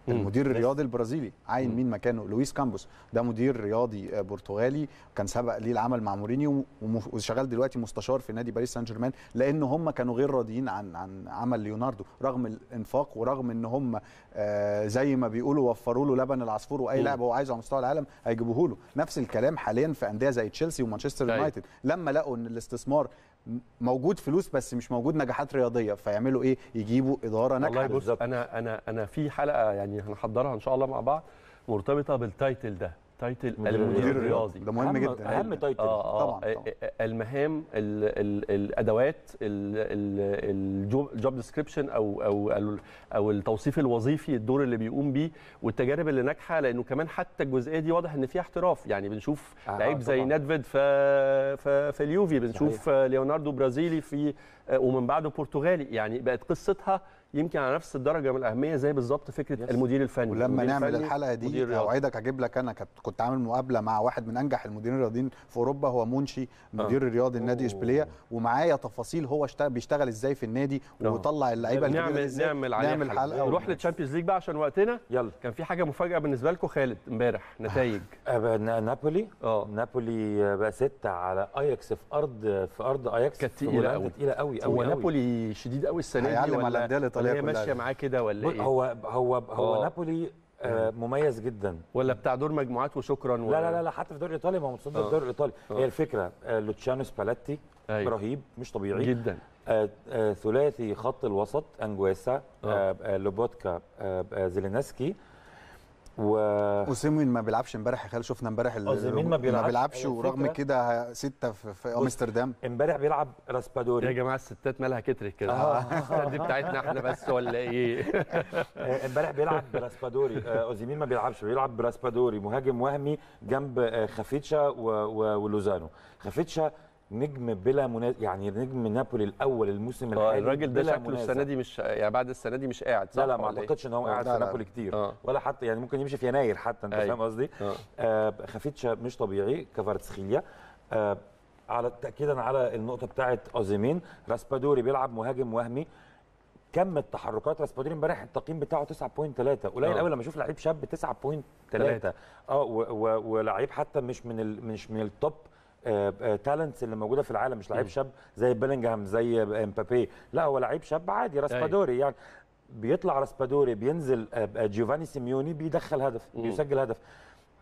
المدير الرياضي البرازيلي عين مين مكانه؟ لويس كامبوس. ده مدير رياضي آه، برتغالي كان سبق ليه العمل مع مورينيو وشغال دلوقتي مستشار في نادي باريس سان جيرمان لأن هم كانوا غير راضيين عن عن عمل ليوناردو رغم الإنفاق ورغم إن هم آه، زي ما بيقولوا وفروا له لبن العصفور وأي. لاعب هو عايزه على مستوى العالم هيجيبوه له. نفس الكلام حاليا في أندية زي تشيلسي ومانشستر أيوة. يونايتد. لما لقوا إن الاستثمار موجود فلوس بس مش موجود نجاحات رياضية فيعملوا إيه يجيبوا إدارة والله ناجحة بص بالظبط. أنا أنا أنا في حلقة يعني هنحضرها إن شاء الله مع بعض مرتبطة بال title ده title مدير المدير الرياضي. ده مهم جدا أهم title آه آه طبعاً، آه، طبعاً. آه، المهام ال ال الأدوات ال job description أو أو او- التوصيف الوظيفي الدور اللي بيقوم بيه والتجارب اللي ناجحة لأنه كمان حتى الجزئية دي واضح إن فيها احتراف يعني بنشوف آه، لعيب زي. نيدفيد في في, في اليوفي بنشوف آه، ليوناردو برازيلي في آه، ومن بعده برتغالي يعني بقت قصتها يمكن على نفس الدرجة من الأهمية زي بالظبط فكرة yes. المدير الفني. ولما المدير نعمل الفني، الحلقة دي. أوعدك أجيب لك أنا كنت عامل مقابلة مع واحد من أنجح المديرين الرياضيين في أوروبا هو مونشي مدير الرياضي النادي. إشبيلية. ومعايا تفاصيل هو بيشتغل إزاي في النادي آه. وطلع اللعيبة نعمل إزاي. نعمل عليها نعمل حلقة نروح لل Champions League بقى عشان وقتنا. يلا. كان في حاجة مفاجأة بالنسبة لكم خالد امبارح نتائج. آه، نا- نابولي. آه. نابولي آه، بقى ستة على أياكس في أرض في أرض أياكس. كانت. تقيلة قوي قوي قوي. نابولي شديد قوي السنة دي على ولا ولا هي كلها ماشية. معاه كده ولا إيه هو هو هو آه. نابولي آه، مميز جدا ولا بتاع دور مجموعات وشكرا لا لا لا لا حتى في الدوري الايطالي ما هو متصدر آه. الدوري الايطالي آه. هي الفكرة آه، لوتشانو سبالاتي أيوة. رهيب مش طبيعي جدا آه، آه، ثلاثي خط الوسط أنجويسا آه، آه، لوبوتكا آه، آه، زيلينسكي و أوسيمين ما بيلعبش امبارح يا خالد شفنا امبارح ال- أوزيمين ما بيلعبش. ما بيلعبش هي ورغم كده ستة في, في أمستردام. امبارح بيلعب يا راسبادوري جماعة الستات مالها كترت كده. آه. دي بتاعتنا إحنا بس ولا إيه؟ آه، امبارح بيلعب براسبادوري آه، اوزيمين ما بيلعبش بيلعب براسبادوري مهاجم وهمي جنب آه، خافيتشا و- و- ولوزانو. خافيتشا نجم بلا منازع يعني نجم نابولي الأول الموسم آه، الحالي الراجل ده شكله. السنة دي مش يعني بعد السنة دي مش قاعد صح لا لا ما إيه؟ أعتقدش إن هو آه. قاعد في. نابولي كتير آه. ولا حتى يعني ممكن يمشي في يناير حتى أنت. فاهم قصدي آه. آه خافيتشا مش طبيعي كفارتسخيليا آه على تاكيدا على النقطة بتاعت أوزيمين راسبادوري بيلعب مهاجم وهمي كم التحركات راسبادوري امبارح التقييم بتاعه 9.3 قليل آه. قوي لما أشوف لعيب شاب 9.3 تلاتة. آه ولعيب حتى مش من ال مش من ال top talents اللي موجودة في العالم مش لعيب شاب زي بيلينجهام زي امبابي. لا هو لعيب شاب عادي راسبادوري يعني. بيطلع راسبادوري بينزل آه، آه، جيوفاني سيميوني بيدخل هدف بيسجل هدف.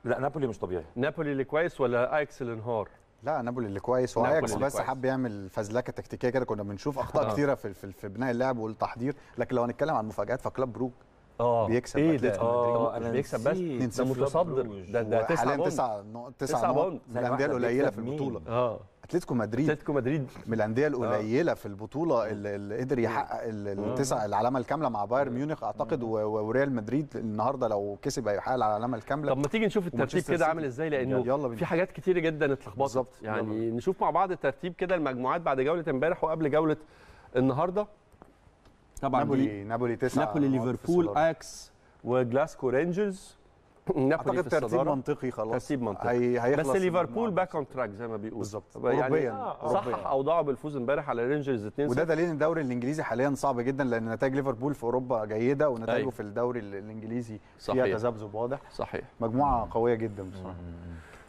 لا نابولي مش طبيعي. نابولي اللي كويس ولا اياكس اللي انهار؟ لا نابولي اللي كويس واياكس بس كويس. حب يعمل فزلكة تكتيكية كده. كنا بنشوف أخطاء آه. كتيرة في, في, في بناء اللعب والتحضير. لكن لو هنتكلم عن المفاجات فكلاب بروج آه. بيكسب إيه ده؟ آه. أنا بيكسب بس. ده متصدر. ده ده تسعة حاليا point. تسعة نقط. تسعة تسعة نقط. point. من الانديه القليلة في؟ البطولة. آه. أتلتيكو مدريد. أتلتيكو مدريد. من الأندية القليلة في البطولة اللي, قدر يحقق ال- التسع العلامة الكاملة مع بايرن ميونخ. أعتقد و- و- وريال مدريد النهارده لو كسب هيحقق العلامة الكاملة. طب ما تيجي نشوف الترتيب كده. عامل إزاي؟ لأنه. في حاجات كتير جدا اتلخبطت. بالظبط. يعني نشوف مع بعض الترتيب كده المجموعات بعد جولة امبارح وقبل جولة النهارده. طبعا نابولي نابولي تسعة نابولي ليفربول. أياكس وجلاسكو رينجرز نابولي أعتقد ترتيب منطقي خلاص ترتيب منطقي. هي هيخلص بس ليفربول. back on track زي ما بيقولوا بالظبط. يعني أوروبياً. صحح أوروبياً. اوضاعه بالفوز امبارح على رينجرز 2 وده دليل إن الدوري الإنجليزي حاليا صعب جدا لأن نتائج ليفربول في أوروبا جيدة ونتائجه أيوة. في الدوري ال- الإنجليزي صحيح. فيها تذبذب واضح صحيح مجموعة قوية جدا بصراحة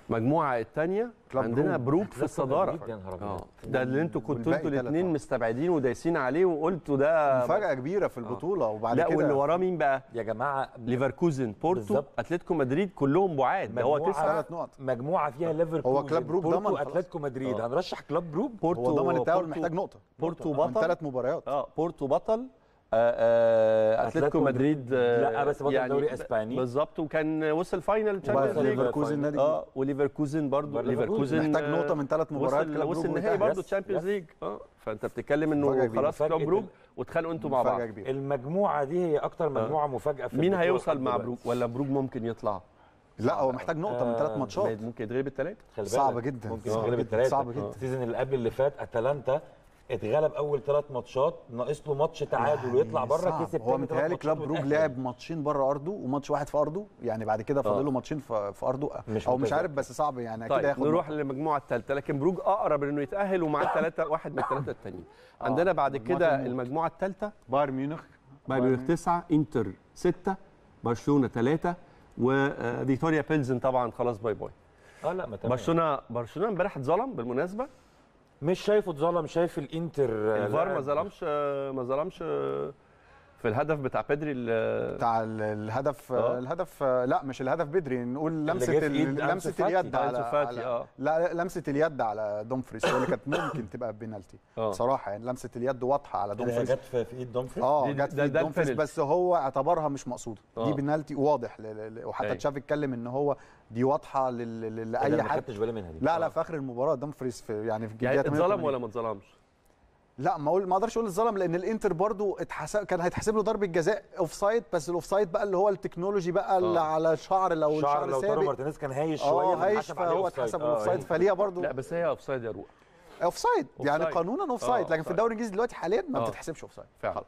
المجموعه الثانية عندنا. بروج في الصدارة. يا نهار. آه. ده اللي أنتوا كنتوا أنتوا الاثنين. مستبعدين ودايسين عليه وقلتوا ده مفاجأة كبيرة في البطولة. وبعد لا كده واللي وراه مين بقى؟ يا جماعة ليفركوزن بورتو بالظبط. أتلتيكو مدريد كلهم بعاد. ده هو ثلاث نقط. مجموعة فيها ليفربول هو كلاب بورتو ضمن. أتلتيكو مدريد. آه. هنرشح كلاب بروج بورتو هو ضمن بورتو- محتاج نقطة. بورتو بطل. ثلاث مباريات. آه. بورتو بطل. آه، آه، أتلتيكو أتلتيكو مدريد آه، لا، بس بطل دوري إسباني. بالظبط وكان وصل final Champions League ليفركوزن آه وليفركوزن برضه ليفركوزن محتاج آه، نقطة من ثلاث مباريات وصل وصل النهائي. برضه Champions. League آه فأنت بتتكلم إنه. خلاص بروج ال- واتخانقوا أنتوا مع بعض كبيرة المجموعة دي هي أكتر مجموعة مفاجأة في مين هيوصل مع. بروج ولا بروج ممكن يطلع لا هو محتاج نقطة من ثلاث آه، ماتشات ممكن يتغلب الثلاثه خلي بالك صعب جدا. ممكن يتغلب. الثلاثه صعب جدا. ال season اللي قبل اللي فات أتلانتا اتغلب أول ثلاث ماتشات ناقص له ماتش تعادل ويطلع بره. كسب هو متهيألي كلوب بروج. لعب ماتشين بره أرضه وماتش واحد في أرضه يعني بعد كده فاضل له ماتشين في في أرضه مش أو مش. عارف بس صعب يعني أكيد طيب هياخد نروح. للمجموعة الثالثه لكن بروج أقرب انه يتأهل ومعاه ثلاثة واحد من الثلاثه التانيين عندنا بعد كده. المجموعة الثالثه بايرن ميونخ بايرن ميونخ تسعة إنتر ستة برشلونة ثلاثة وفيكتوريا بيلزن طبعا خلاص bye bye آه لا ما تمام. برشلونة برشلونة امبارح اتظلم بالمناسبة مش شايفه اتظلم شايف الانتر. الفار ما ظلمش ما ظلمش في الهدف بتاع بيدري ال- بتاع ال- الهدف آه. الهدف لا مش الهدف بدري نقول لمسة لمسة. اليد على, على آه. لا لمسة اليد على دومفريس اللي كانت ممكن تبقى بنالتي آه. بصراحة يعني لمسة اليد واضحة على اللي هي دومفريس جت في في إيد دومفريز آه دي- جت في دومفريز البنالتي. بس هو اعتبرها مش مقصودة آه. دي بنالتي واضح ل- ل- ل- وحتى أيوة. تشافي اتكلم إن هو دي واضحة لل- لل- اي لاي ما حد خدتش بالي منها دي لا لا في آخر المباراة دومفريز في يعني في يعني اتظلم 88. ولا ما اتظلمش؟ لا ما أقول ما أقدرش أقول الظلم لأن الإنتر برضو اتحسب كان هيتحسب له ضربة جزاء offside بس ال offside بقى اللي هو ال technology بقى اللي على شعر لو شعر الشعر لاوتارو مارتينيز كان هايش شوية آه هايش فهو. اتحسب آه، offside يعني. فليها برضو لا بس هي offside يا روح offside يعني. قانونا off آه، side لكن في. الدوري الإنجليزي دلوقتي حاليا ما آه. بتتحسبش offside فعلا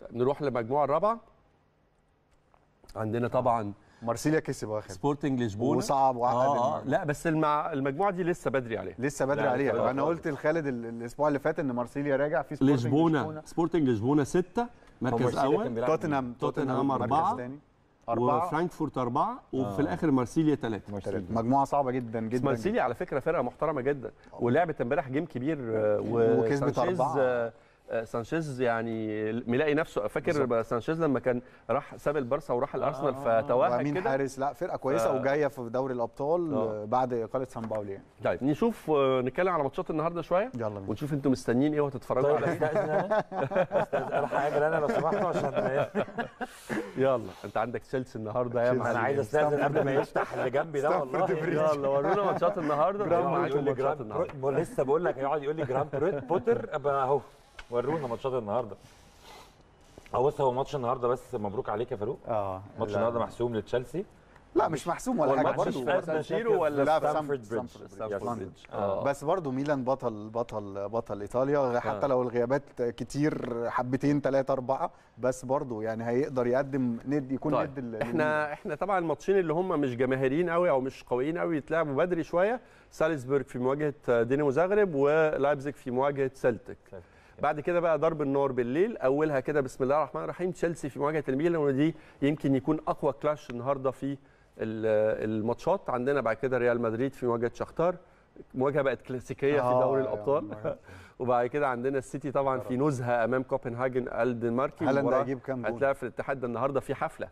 طيب، نروح للمجموعه الرابعة عندنا طبعا مارسيليا كسب آخر. سبورتنج لشبونة. وصعب وعقد آه آه. لا بس المع... المجموعة دي لسه بدري عليها. لسه بدري عليها. لسه أنا بدري. قلت لخالد ال- الأسبوع اللي فات إن مارسيليا راجع في سبورتنج لشبونة. سبورتنج لشبونة ستة هو مركز مارسيليا كان اول توتنهام توتنهام مركز أربعة. أربعة. وفرانكفورت أربعة. وفي الآخر مارسيليا ثلاثة تلاتة. مجموعة صعبة جدا بس جدا. مارسيليا على فكرة فرقة محترمة جدا. ولعبت امبارح game كبير آه، وكسبت أربعة. آه، آه، سانشيز يعني ملاقي نفسه. فاكر سانشيز لما كان راح ساب البارسا وراح الأرسنال فتوهج وأمين كده؟ حارس لا فرقة كويسة ف- وجاية في دوري الأبطال آه. آه، بعد إقالة سان باولي يعني طيب نشوف آه، نتكلم على ماتشات النهارده شوية يلا بينا. ونشوف أنتوا مستنيين إيه وهتتفرجوا طيب على إيه. استأذن أنا؟ استأذن الحق أجل أنا لو سمحتوا عشان يلا انت عندك تشيلسي النهارده يا أنا معلم. عايز استأذن قبل ما يفتح اللي جنبي ده والله. يلا ورونا ماتشات النهارده. لسه بقول لك يقعد يقول لي جراهام بوتر أهو. ورونا ماتشات النهارده. هو بص هو ماتش النهارده بس مبروك عليك يا فاروق. آه ماتش. النهارده محسوم لتشيلسي. لا مش محسوم ولا الماتش برضه في سان سيرو ولا لا ستامفورد بريدج. آه. بس برضه ميلان بطل بطل بطل إيطاليا. حتى لو الغيابات كتير حبتين ثلاثة أربعة بس برضه يعني هيقدر يقدم ند يكون ند طيب ال- إحنا إحنا طبعا الماتشين اللي هم مش جماهيريين قوي أو مش قويين قوي يتلعبوا بدري شوية. سالزبورج في مواجهة دينامو زغرب ولايبزيج في مواجهة سلتك بعد كده بقى ضرب النار بالليل. أولها كده بسم الله الرحمن الرحيم. تشيلسي في مواجهة الميلان ودي يمكن يكون أقوى clash النهارده في ال- الماتشات. عندنا بعد كده ريال مدريد في مواجهة شختار مواجهة بقت كلاسيكية في آه، دوري يا الأبطال. وبعد كده عندنا السيتي طبعا في نزهة أمام كوبنهاجن الدنماركي. هالاند هيجيب كام جول؟ هتلاقي في الاتحاد ده النهارده في حفلة.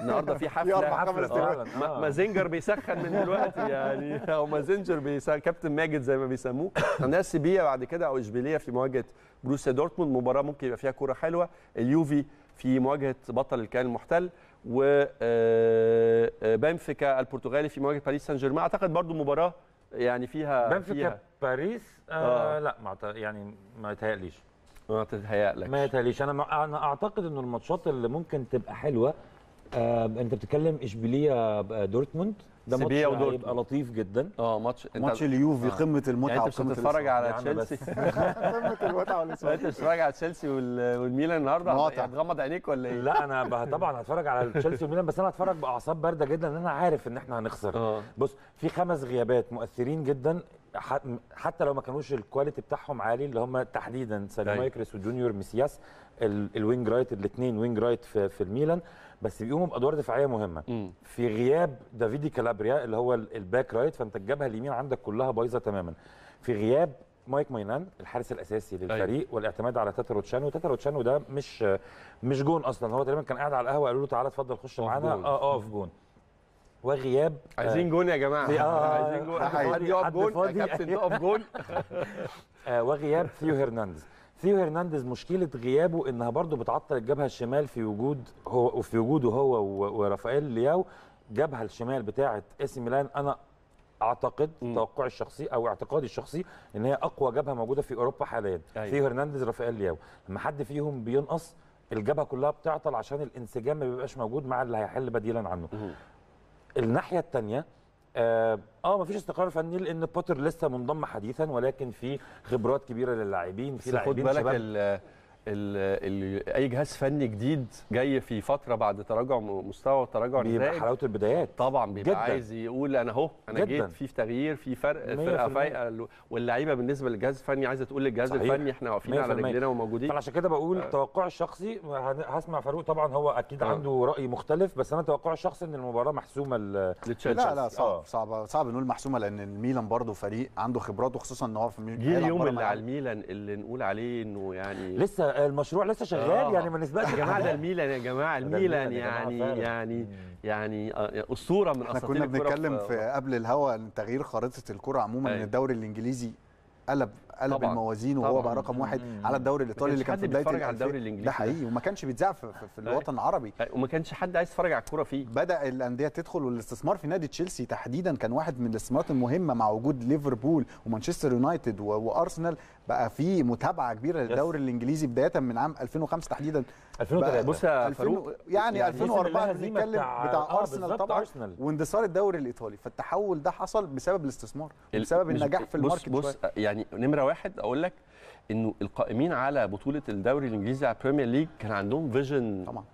النهارده في حفلة. أربع خمس آه، دقايق. ما- مازينجر بيسخن من دلوقتي يعني. أو مازينجر بيسخن. كابتن ماجد زي ما بيسموه. عندنا سيبيا بعد كده أو إشبيلية في مواجهة بروسيا دورتموند مباراة ممكن يبقى فيها كورة حلوة. اليوفي في مواجهة بطل الكيان المحتل وبنفيكا البرتغالي في مواجهة باريس سان جيرمان. أعتقد برضو مباراة يعني فيها بنفيكا فيها. باريس؟ آه آه. لا ما يعني ما يتهيأليش. ما تتهيألك ما يتهيأليش. أنا أنا أعتقد إن الماتشات اللي ممكن تبقى حلوة آه أنت بتتكلم إشبيلية آه، دورتموند. ده ماتش سيبيا ودورتموند. هيبقى لطيف جدا آه ماتش ماتش اليوفي قمة المتعة يعني انت مش وقمة هتتفرج على تشيلسي. قمة المتعة والاسود انت بتتفرج على تشيلسي وال- والميلان النهارده. هتغمض عينيك ولا إيه؟ لا أنا طبعا هتفرج على تشيلسي وميلان بس أنا هتفرج بأعصاب باردة جدا لأن أنا عارف إن إحنا هنخسر آه بص في خمس غيابات مؤثرين جدا حتى لو ما كانوش ال quality بتاعهم عالي اللي هم تحديدا أيوة. ساليمايكرس وجونيور ميسياس ال- ال wing right الاثنين wing right في, في الميلان بس بيقوموا بأدوار دفاعية مهمة. مم. في غياب دافيدي كالابريا اللي هو ال- ال back right فأنت الجبهه اليمين عندك كلها بايظة تماما. في غياب مايك ماينان الحارس الأساسي للفريق والاعتماد على تاتاروشانو. تاتاروشانو ده مش مش جون أصلا. هو تقريبا كان قاعد على القهوة قالوا له تعالى اتفضل خش معانا. جون. آه اقف جون. وغياب عايزين جون يا جماعة. في- آه، عايزين جون. حد يقف جون. يا كابتن تقف جون؟ آه وغياب ثيو هرنانديز. ثيو هرنانديز مشكلة غيابه إنها برضو بتعطل الجبهه الشمال في وجود هو وفي وجوده هو ورافائيل لياو. الجبهه الشمال بتاعه اسي ميلان أنا أعتقد. توقعي الشخصي أو اعتقادي الشخصي إن هي أقوى جبهة موجودة في أوروبا حاليا. أيوة. ثيو هرنانديز رافائيل لياو. لما حد فيهم بينقص الجبهة كلها بتعطل عشان الانسجام ما بيبقاش موجود مع اللي هيحل بديلا عنه. الناحية الثانية آه آه، مفيش استقرار فني لأن بوتر لسه منضم حديثا ولكن في خبرات كبيرة للاعبين في خد لاعبين بالك شباب. ال ال أي جهاز فني جديد جاي في فترة بعد تراجع مستوى وتراجع بيبقى حلاوة البدايات طبعا بيبقى جداً. عايز يقول أنا أهو أنا جداً. جيت في تغيير في فرق فرقة. فايقة واللعيبة بالنسبة للجهاز الفني عايزة تقول للجهاز صحيح. الفني إحنا واقفين على 100%. رجلنا وموجودين فانا عشان كده بقول توقعي الشخصي هسمع فاروق طبعا هو أكيد آه. عنده رأي مختلف بس أنا توقعي الشخصي إن المباراة محسومة لتشيلسي لا لا صعب آه. صعب صعب نقول محسومة لأن الميلان برضه فريق عنده خبرات وخصوصا إن هو في اليوم اللي على. الميلان اللي نقول عليه إنه يعني لسه المشروع لسه شغال آه. يعني ما نسبقش يا جماعة ده. الميلان يا جماعة الميلان يعني. يعني يعني آه، أسطورة من إحنا أساطير كنا بنتكلم في قبل الهوا إن تغيير خريطة الكرة عموما. إن الدوري الإنجليزي قلب قلب طبعاً. الموازين وهو. بقى رقم واحد مم. على الدوري الإيطالي اللي كان في بداية على. الدوري الإنجليزي ده حقيقي وما كانش بيتذاع في, في, في الوطن العربي وما كانش حد عايز يتفرج على الكورة فيه بدأ الأندية تدخل والاستثمار في نادي تشيلسي تحديدا كان واحد من الاستثمارات المهمة مع وجود ليفربول ومانشستر يونايتد وأرسنال بقى في متابعة كبيرة للدوري الإنجليزي بداية من عام 2005 تحديدا 2003 بقى- بص يا 2000 فاروق يعني, يعني 2004 موسم الهزيمة بنتكلم بتاع- بتاع, آه، ارسنال طبعا أرسنال. واندثار الدوري الإيطالي فالتحول ده حصل بسبب الاستثمار بسبب النجاح في بص ال market بص شوية. يعني نمرة واحد أقول لك إنه القائمين على بطولة الدوري الإنجليزي على البريمير ليج كان عندهم vision طبعا.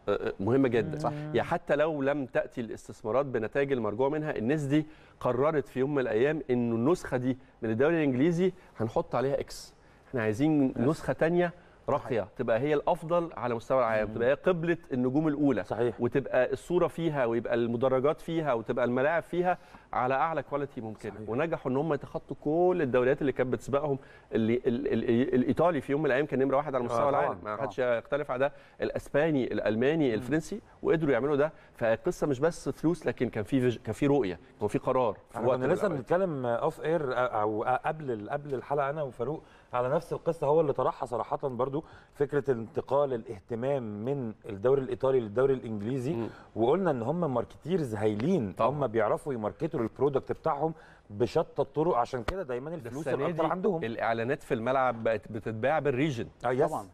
مهمه جدا صح. يعني حتى لو لم تأتي الاستثمارات بنتائج المرجوه منها الناس دي قررت في يوم من الأيام إنه النسخة دي من الدوري الإنجليزي هنحط عليها X إحنا عايزين نسخة تانية راقيه تبقى هي الأفضل على مستوى العالم. تبقى هي قبلة النجوم الأولى. صحيح. وتبقى الصورة فيها ويبقى المدرجات فيها وتبقى الملاعب فيها على أعلى quality ممكنة. صحيح. ونجحوا إن هم يتخطوا كل الدوريات اللي كانت بتسبقهم. اللي ال ال الإيطالي في يوم من الأيام كان نمرة واحد على مستوى طبعاً، العالم ما. حدش يختلف على ده. الأسباني الألماني الفرنسي وقدروا يعملوا ده. فالقصة مش بس فلوس لكن كان في. كان في رؤية كان في قرار في إحنا كنا لسه. بنتكلم off air أو قبل قبل الحلقة أنا وفاروق على نفس القصة هو اللي طرحها صراحة برضو فكرة انتقال الاهتمام من الدوري الإيطالي للدوري الإنجليزي. مم. وقلنا إن هم marketers هايلين طبعاً. هم بيعرفوا ي market وا ال product بتاعهم بشتى الطرق عشان كده دايما الفلوس الأكتر عندهم. الإعلانات في الملعب بقت بتتباع بال region. yes طبعا.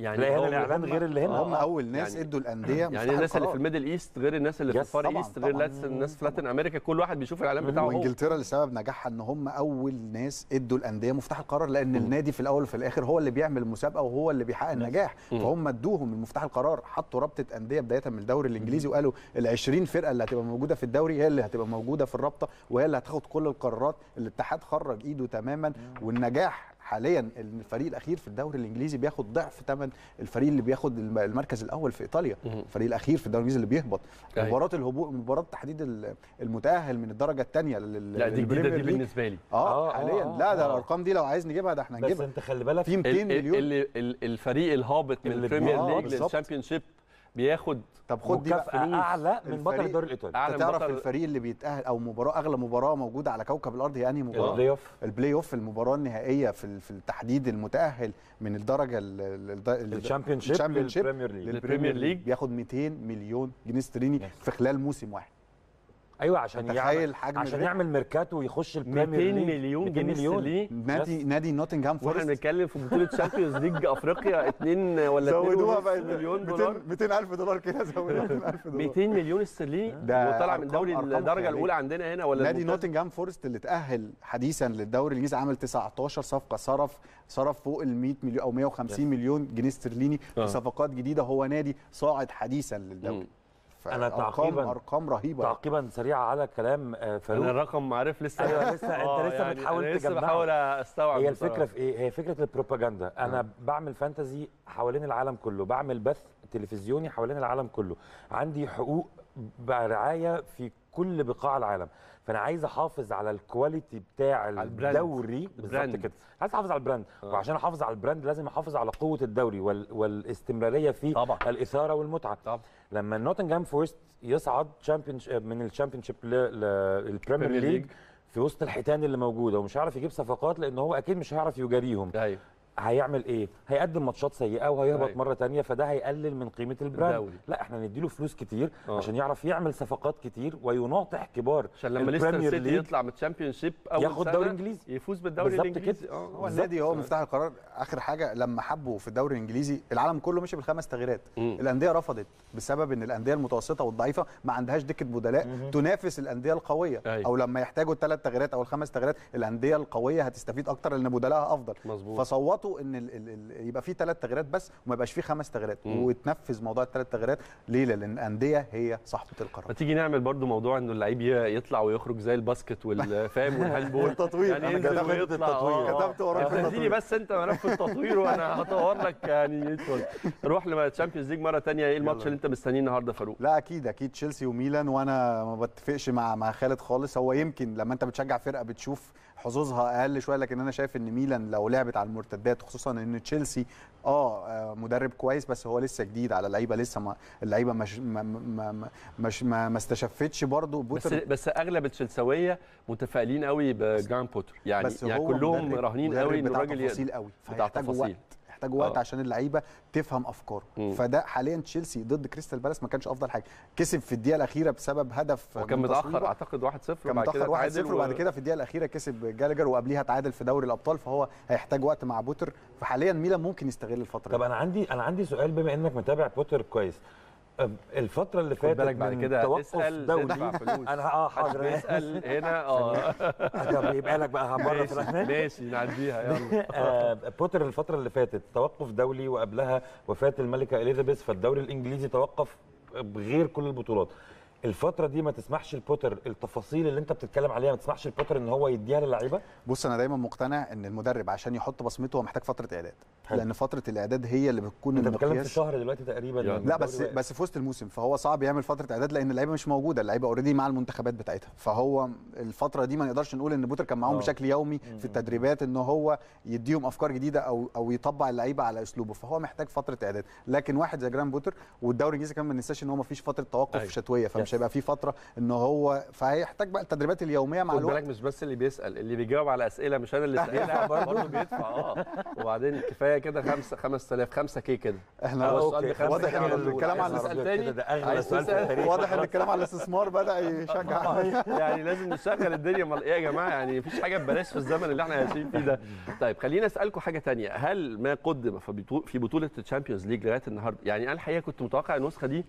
يعني تلاقي هنا هم- غير اللي هنا هم أول ناس يعني- إدوا الأندية يعني مفتاح الناس اللي في. ال Middle East غير الناس اللي في ال Far East غير. الناس في لاتين أمريكا كل واحد بيشوف الإعلان بتاعه. وانجلترا لسبب نجاحها إن هم أول ناس إدوا الأندية مفتاح القرار لأن النادي في الأول وفي الآخر هو اللي بيعمل المسابقة وهو اللي بيحقق النجاح. فهم أدوهم المفتاح القرار حطوا رابطة أندية بدايه من الدوري الإنجليزي وقالوا ال 20 فرقة اللي هتبقى موجودة في الدوري هي اللي هتبقى موجودة في الرابطة وهي اللي هتاخد كل القرارات. الاتحاد خرج إيده تماما والنجاح حاليا الفريق الأخير في الدوري الإنجليزي بياخد ضعف ثمن الفريق اللي بياخد الم- المركز الأول في إيطاليا. الفريق الأخير في الدوري الإنجليزي اللي بيهبط. أيوة. مباراة الهبوط مباراة تحديد ال- المتأهل من الدرجة الثانية لا دي جديدة دي بالنسبة لي. آه آه، حاليا. آه، لا ده آه. الأرقام دي لو عايز نجيبها ده إحنا بس هنجيبها أنت خلي بالك في 200 ال- مليون. الفريق الهابط من البريمير آه، ليج. للشامبيون شيب بياخد طب خد دي فلوس. أعلى من بطل الدوري الإيطالي. أعلى انت تعرف بطل- الفريق اللي بيتأهل أو مباراة أغلى مباراة موجودة على كوكب الأرض هي أنهي مباراة؟ ال play-off. ال play-off المباراة النهائية في ال- في التحديد المتأهل من الدرجة الشامبيون شيب للبريمير ليج للبريمير ليج. بياخد 200 مليون جنيه استرليني في خلال موسم واحد. أيوه عشان يعمل حجم عشان. يعمل ميركاتو ويخش 200 البريمير ليج. مليون 200 جنيه مليون. استرليني نادي نادي نوتنغهام وإحنا فورست. بنتكلم في بطولة شامبيونز ليج أفريقيا 2 ولا 2 مليون دولار. 200 ألف دولار كده زودوها 200 ألف 200 مليون استرليني. ده وطلع من دوري الدرجة. الأولى عندنا هنا ولا نادي؟ نوتنغهام فورست اللي تاهل حديثا للدوري الإنجليزي عمل 19 صفقة صرف صرف فوق ال 100 مليون أو 150 مليون جنيه استرليني آه. في صفقات جديدة. هو نادي صاعد حديثا. للدوري. أنا فأرقام- تعقيباً- أرقام رهيبة. تعقيبا سريعا على كلام آه، أنا فاروق الرقم عارف لسه أيوة، لسه- أنت آه، لسه بتحاول أنا لسه. بحاول أستوعب هي. الفكرة في إيه؟ هي فكرة البروباجندا. أنا بعمل fantasy حوالين العالم كله. بعمل بث تلفزيوني حوالين العالم كله. عندي حقوق برعاية في كل بقاع العالم فأنا عايز أحافظ على ال quality بتاع. الدوري بالظبط. كده عايز أحافظ على ال brand وعشان أحافظ على ال brand لازم أحافظ على قوة الدوري وال... والاستمرارية فيه طبعا. الإثارة والمتعة طبعا. لما نوتنجهام فورست يصعد تشامبيون من الشامبيونشيب للبريمير بريمير ليج ليج. في وسط الحيتان اللي موجودة ومش هيعرف يجيب صفقات لأن هو أكيد مش هيعرف يجاريهم أيوه هيعمل إيه هيقدم ماتشات سيئة وهيهبط أيوة. مرة تانية فده هيقلل من قيمة ال brand. لا إحنا نديله فلوس كتير آه. عشان يعرف يعمل صفقات كتير ويناطح كبار عشان لما ليستر سيتي يطلع من الشامبيون شيب أول ياخد دوري إنجليزي. يفوز بالدوري بالظبط الإنجليزي كده. آه هو النادي هو مفتاح القرار آخر حاجة لما حبوا في الدوري الإنجليزي العالم كله مشي بالخمس تغييرات. الأندية رفضت بسبب إن الأندية المتوسطة والضعيفة ما عندهاش دكة بدلاء تنافس الأندية القوية أيوة. أو لما يحتاجوا الثلاث تغييرات أو الخمس تغييرات الأندية القوية هتستفيد أكتر لأن بدلاءها أفضل مظبوط. فصوتوا إن ال ال ال يبقى في ثلاث تغييرات بس وما يبقاش في خمس تغييرات وتنفذ موضوع الثلاث تغييرات ليه لأن الأندية هي صاحبة ما القرار تيجي نعمل برضو موضوع إنه اللعيب يطلع ويخرج زي ال basket والفام وال handball. والتطوير. يعني ينزل كتبت التطوير. آه. كتبت وراك التطوير. بس أنت ملف التطوير وأنا هطور لك يعني نروح للتشامبيونز ليج مرة ثانية إيه الماتش اللي أنت مستنيه النهارده فاروق؟ لا أكيد أكيد تشيلسي وميلان وأنا ما بتفقش مع مع خالد خالص. هو يمكن لما أنت بتشجع فرقة بتشوف حظوظها أقل شوية لكن أنا شايف إن ميلان لو لعبت على المرتدات خصوصا إن تشيلسي آه آه، مدرب كويس بس هو لسه جديد على اللعيبه لسه ما اللعيبة مش ما ما ما مش ما, ما استشفتش برضه بس بوتر. بس أغلب التشيلساويه متفائلين قوي بجرام بوتر. يعني بس يعني كلهم راهنين قوي إن بتاع الراجل ي- تفاصيل قوي بتاع تفاصيل. وقت يحتاج وقت آه. عشان اللعيبة تفهم افكاره مم. فده حاليا تشيلسي ضد كريستال بالاس ما كانش أفضل حاجة كسب في الدقيقة الأخيرة بسبب هدف هو كان من متاخر. أعتقد 1-0 كان وبعد كده متأخر 1-0 تعادل وبعد كده في الدقيقة الأخيرة كسب جالاجر وقبليها تعادل في دوري الأبطال فهو هيحتاج وقت مع بوتر فحاليا ميلان ممكن يستغل الفترة طب أنا عندي أنا عندي سؤال بما إنك متابع بوتر كويس الفترة اللي فاتت بالك بعد كده توقف اسأل دولي فلوس أنا آه حاضر. بيسال هنا آه. طب يبقى لك بقى بره في الأمان. ماشي نعديها يلا. آه، بوتر الفترة اللي فاتت توقف دولي وقبلها وفاة الملكة إليزابيث فالدوري الإنجليزي توقف بغير كل البطولات. الفترة دي ما تسمحش لبوتر التفاصيل اللي انت بتتكلم عليها ما تسمحش لبوتر ان هو يديها للعيبة بص أنا دايما مقتنع إن المدرب عشان يحط بصمته هو محتاج فترة إعداد حلو. لأن فترة الإعداد هي اللي بتكون انت بتتكلم في شهر دلوقتي تقريبا. من لا بس. بس في وسط الموسم فهو صعب يعمل فترة إعداد لأن اللعيبة مش موجودة اللعيبة already مع المنتخبات بتاعتها فهو الفترة دي ما نقدرش نقول إن بوتر كان معاهم آه. بشكل يومي في التدريبات إن هو يديهم أفكار جديدة أو أو يطبع اللعيبة على أسلوبه فهو محتاج فترة إعداد لكن واحد زي جرام بوتر والدوري الإنجليزي كمان ما ننساش إن هو ما فيش فترة توقف أيوة. شتوية فمش yes. هيبقى في فترة إن هو فهيحتاج بقى التدريبات اليومية مع خد بالك الوقت مش بس اللي بيسأل اللي بيجاوب على أسئلة مش أنا اللي سألها برضه بيدفع آه. وبعدين كفاية كده 5 5000 5 K كده. إحنا واضح إن على. الكلام كده تاني؟ ده عايز سؤال في؟ التاريخ. واضح إن الكلام على الاستثمار بدأ يشجع. يعني لازم نشغل الدنيا مال إيه يا جماعة؟ يعني مفيش حاجة ببلاش في الزمن اللي إحنا عايشين فيه ده. طيب خليني أسألكم حاجة تانية. هل ما قدم في بطولة الشامبيونز ليج لغاية النهارده؟ يعني أنا الحقيقة كنت متوقع النسخة دي؟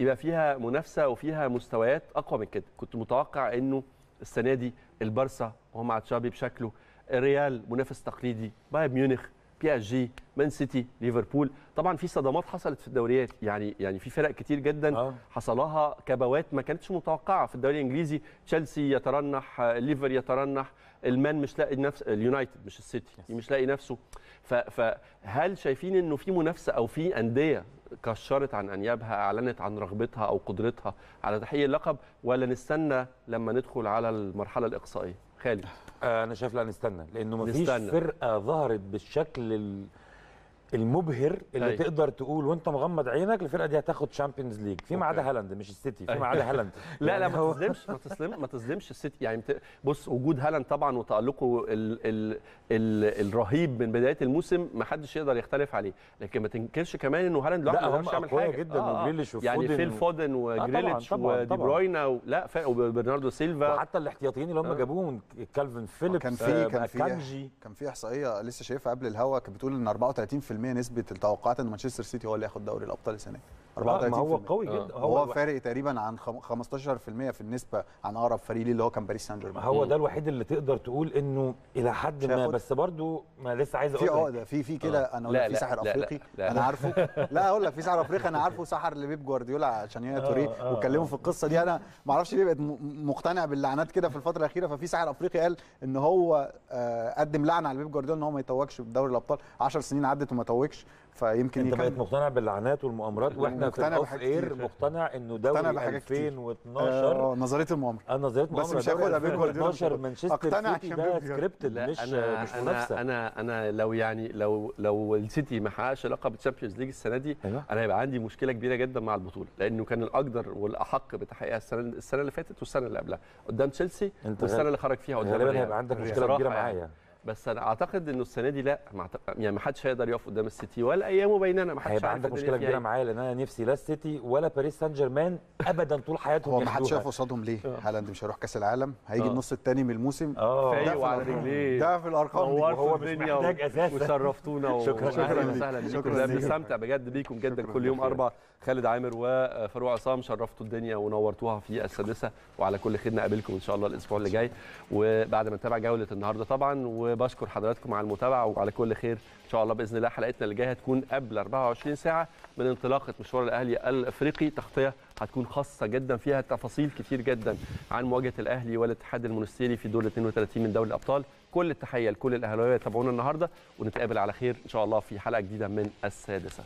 يبقى فيها منافسة وفيها مستويات أقوى من كده. كنت متوقع إنه السنة دي البارسا وهو مع تشافي بشكله الريال منافس تقليدي بايرن ميونخ PSG مان سيتي ليفربول. طبعا في صدمات حصلت في الدوريات. يعني يعني في فرق كتير جدا آه. حصلها كبوات ما كانتش متوقعة في الدوري الإنجليزي. تشيلسي يترنح ليفر يترنح المان مش لاقي نفس اليونايتد مش السيتي مش لاقي نفسه. فهل شايفين إنه في منافسة أو في أندية كشرت عن أنيابها أعلنت عن رغبتها أو قدرتها على تحقيق اللقب ولا نستنى لما ندخل على المرحلة الإقصائية خالد آه، أنا شايف لا نستنى لأنه مفيش نستنى. فرقة ظهرت بالشكل ال- المبهر اللي أيوة. تقدر تقول وانت مغمض عينك الفرقة دي هتاخد Champions League فيما عدا هالاند مش السيتي فيما عدا هالاند. لا لا يعني ما هو- تظلمش ما تظلم ما تظلمش السيتي. يعني بص وجود هالاند طبعا وتألقه ال ال ال الرهيب من بداية الموسم ما حدش يقدر يختلف عليه. لكن ما تنكرش كمان إنه هالاند لوحده لا، ما يعمل أقوياء حاجة. جدا، وجريليش يعني فيل فودن وجريليش طبعاً، ودي بروينا و... لا ف... وبرناردو سيلفا. وحتى الاحتياطيين اللي هم جابوهم كالفين فيليبس كان في كان في كان في إحصائية لسه شايفها قبل الهوا كانت بتقول إن 34% نسبة التوقعات إن مانشستر سيتي هو اللي ياخد دوري الأبطال السنة دي. 34% ما هو قوي جدا. هو الوحيد- فارق تقريبا عن خم- 15% في النسبة عن أقرب فريق ليه اللي هو كان باريس سان جيرمان هو ده الوحيد اللي تقدر تقول إنه إلى حد ما. بس برضو ما لسه عايز في أقول لك. عقده في في كده أنا أقول في لا، ساحر لا، لا، أفريقي لا. أنا عارفه. لا أقول لك في ساحر أفريقي أنا عارفه سحر لبيب جوارديولا عشان يا توريه آه، واتكلموا في القصة دي. أنا ما أعرفش ليه بقيت م- مقتنع باللعنات كده في الفترة الأخيرة. ففي ساحر أفريقي قال إن هو آه، قدم لعنة على بيب جوارديولا إن هو ما يتوجش بدوري الأبطال. 10 سنين عدت وما توجش. فيمكن انت بقيت مقتنع باللعنات والمؤامرات وإحنا في مقتنع الأوف إير. مقتنع إنه دوري بحاجات كتير. 2012 آه، نظرية المؤامرة أنا نظرية بس مؤامره مش هياخدها بيب جوارديولا، مش 12 هياخدها. مانشستر سيتي ده لا مش أنا مش أنا منافسة أنا أنا لو يعني لو لو السيتي ما حققش لقب ال Champions League السنة دي أيوة. أنا هيبقى عندي مشكلة كبيرة جدا مع البطولة لأنه كان الأقدر والأحق بتحقيقها السنة السنة اللي فاتت والسنة اللي قبلها قدام تشيلسي والسنة اللي خرج فيها قدام غالبا. هيبقى عندك مشكلة كبيرة يعني. معايا بس أنا أعتقد إنه السنة دي لأ ما يعني ما حدش هيقدر يقف قدام السيتي ولا أيامه بيننا ما حدش هيبقى عندك الدنيا مشكلة كبيرة إيه. معايا لأن أنا نفسي لا السيتي ولا باريس سان جيرمان ابدا طول حياتهم هو ما حدش. شايف قصادهم ليه هالاند مش هيروح كأس العالم هيجي آه. النص الثاني من الموسم آه وعلى الأرقام. رجليه ده في الأرقام دي. مش الدنيا محتاج أساساً. وشرفتونا شكراً. شكرا شكراً أهلا ليك. وسهلا بيكم شكراً. بنستمتع بجد بيكم جدا كل يوم أربع خالد عامر وفاروق عصام شرفتوا الدنيا ونورتوها في السادسة وعلى كل خير نقابلكم إن شاء الله الأسبوع اللي جاي. وبعد ما نتابع جولة النهارده طبعا وبشكر حضراتكم على المتابعة وعلى كل خير إن شاء الله بإذن الله. حلقتنا اللي جاية هتكون قبل 24 ساعة من انطلاقة مشوار الأهلي الأفريقي. تغطية هتكون خاصة جدا فيها تفاصيل كتير جدا عن مواجهة الأهلي والاتحاد المونستيري في دور 32 من دوري الأبطال. كل التحية لكل الأهلاوية تابعونا النهارده ونتقابل على خير إن شاء الله في حلقة جديدة من السادسة.